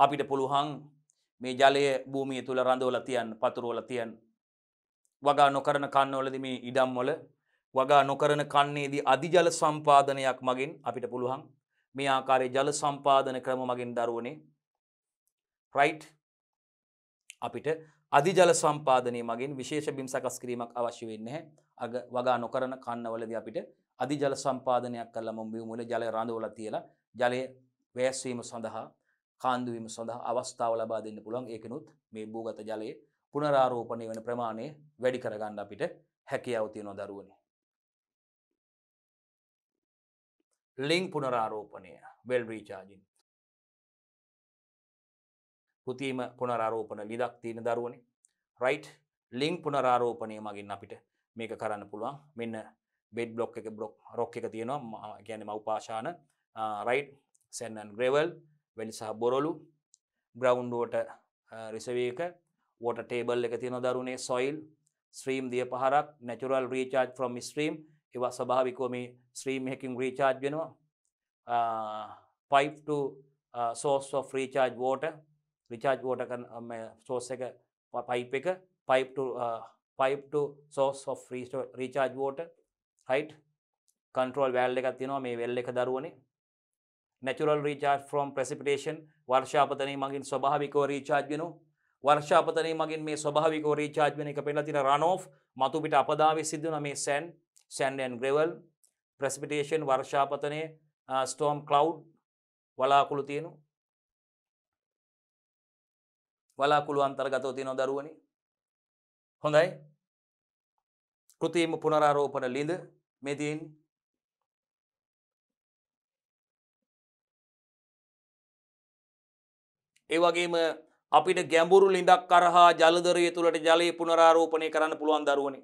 Speaker 1: අපිට පුළුවන් මේ ජලය භූමිය තුළ රඳවල තියන් පතුරුවල තියන් වගා නොකරන කන්නවලද මේ ඉඩම්වල වගා නොකරන කන්නේදී අධිජල සම්පාදනයක් මගින් අපිට පුළුවන්. මේ ආකාරය ජල සම්පාදන ක්‍රම මගින් දරුවනේ. රයිට් අපිට අධිජල සම්පාදනය මගින් විශේෂ බිම් සකස් කිරීමක් අවශ්‍ය වෙන්න අග වගා නොකරන කන්නවලද අපිට අධිජල සම්පාදනයක් කල්ල මොම්බිය මුල ජල රඳවල තියලා ජලය වැෑස්වීම සඳහා කාන්දුවීම සඳහා අවස්ථාව ලබා දෙන්න පුළුවන්. ඒකනුත් මේ භූගත ජලයේ පුනරාරෝපණය වන ප්‍රමාණය වැඩි කරගන්න අපිට හැකියාව තියෙනවා දරුවනි. ලිං පුනරාරෝපණය වෙල් රීචාජින් කෘතිීම පුනරාරෝපන ලිදක් තියෙන දරුවනි. රයිට් ලිං පුනරාරෝපණය මගින් අපිට මේක කරන්න පුළුවන්. මෙන්න බෙඩ් බ්ලොක් එක බ්ලොක් රොක් එක තියෙනවා. ගැන මවපාශාන රයිට් සැන්නන් ග්‍රෙවල් වැලි සහ බොරොලු ග්‍රවන්්ඩුවට රිසවේක වෝට ටේබල් එක තියෙන දරුණේ සොයිල් ස්ත්‍රීම් දිය පහරක් නැචුරල් රීචාර්ජ් ෆ්‍රොම් ස්ත්‍රීම් ඒවා ස්භාවිකෝම ස්ත්‍රීම් හැකින් රීචාර්ජ් වෙනවා. පයිප් සෝස් ්‍රීචාර්ජ් වෝට රිචාර්ජ් වෝට සෝස් එක පයිප් එක. Pipe pipe sauce recharge water height control වැල්ල එකත් තිනවා මේ වෙල්ල එක දරුවනේ. නැචුරල් රීචාර්ජ් ෆ්‍රෝම් ප්‍රසිපිටේෂන් වර්ෂාපතනය මගින් ස්වභාවිකෝ රීචාර්ජ් වෙන වර්ෂාපතනය මගින් මේ ස්වභාවිකෝ රීචාර්ජ් වෙන එක පෙළතින රනෝ් මතු පිට අපදාව සිදුවන මේ සැන් සැන්ඩන් ග්‍රෙවල් ප්‍රසිපිටේෂන් වර්ෂාපතනය ස්ටෝම් කලව් වලාකුළු තියෙනු වලාකුළු අන්තර්ගතව තියනො දරුවනි හොඳයි කෘතිීම පුනරාරෝපන ලිඳ මෙතින් ඒවගේම අපිට ගැඹුරු ලිඳක් කරහා ජලදරය තුළට ජලය පුනරාරෝපණය කරන්න පුළුවන් දරුවනි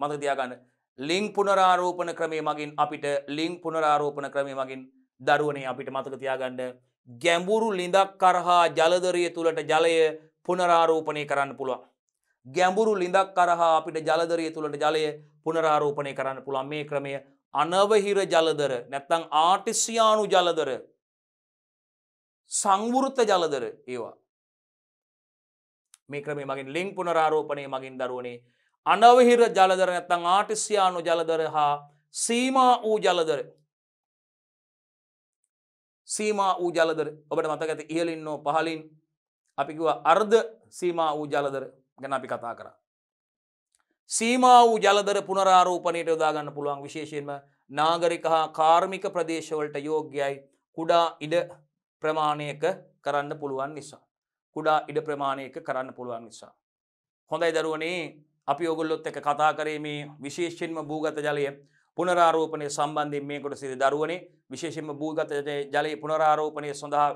Speaker 1: මත තියාගන්න ලිං පුනරාරෝපන ක්‍රමේ මගින් අපිට ලිං පුනරාරෝපන ක්‍රමේ මගින් දරුවනේ අපිට මතක තියාගන්න. ගැඹුරු ලිඳක් කරහා ජලදරය තුළට ජලය පුනරාරෝපණය කරන්න පුළුවන්. ගැඹුරු ලිඳක් කරහා අපිට ජලදරය තුළට ජලය පුනරාරෝපණය කරන්න පුළුවන්. මේ ක්‍රමය අනවහිර ජලදර නැත්තං ආටිස්යානු ජලදර සංවෘත ජලදර ඒවා. මේ ක්‍රමේ මගින් ලිං පුනරාරෝපණය මගින් දරුවනේ අනවහිර ජලදර නැත්තං ආටිස්යානු ජලදර හා සීමා වූ ජලදර සීමා වූ ජලදර ඔබට මතක ඇති ඉහලින්නෝ පහලින් අපිකිව අර්ධ සීමා වූ ජලදර ගැන අපි කතා කර. සීමා වූ ජලදර පුනරාරූපනයට යොදාගන්න පුළුවන් විශේෂයෙන්ම නාගරික හා කාර්මික ප්‍රදේශවලට යෝග්‍යයි කුඩා ඉඩ ප්‍රමාණයක කරන්න පුළුවන් නිසා. කුඩා ඉඩ ප්‍රමාණයක කරන්න පුළුවන් නිසා. හොඳයි දරුවනේ අපි ඔගොල්ලොත් එක කතා කරේ මේ විශේෂයෙන්ම භූගත ජලය පුනරාරෝපනය සම්බන්ධයෙන් මේ කොට සිද දරුවනේ. විශේෂෙන්ම භූගත ජලය පුනරාරෝපනය සඳහා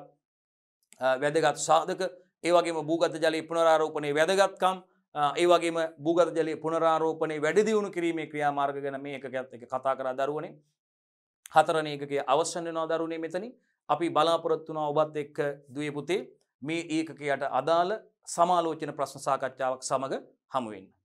Speaker 1: වැදගත් සාධක. ඒවගේම භූගත ජලය පුනරාරෝපනය වැදගත්කම් ඒවගේම භූගත ජලය පුනරාරෝපනය වැඩදිවුණු කිරීමේ ක්‍රියාමාර්ග ගැන මේ එකගත් එක කතා කර දරුවනේ. හතරන ඒකගේ අවශ්‍යනවා දරුණේ මෙතනි අපි බලාපොරොත්තුනා ඔබත් එක්ක දුවපුතේ මේ ඒකකයට අදාළ සමාලෝචන ප්‍රශ්න සාකච්ඡාවක් සමඟ හමුවෙන්.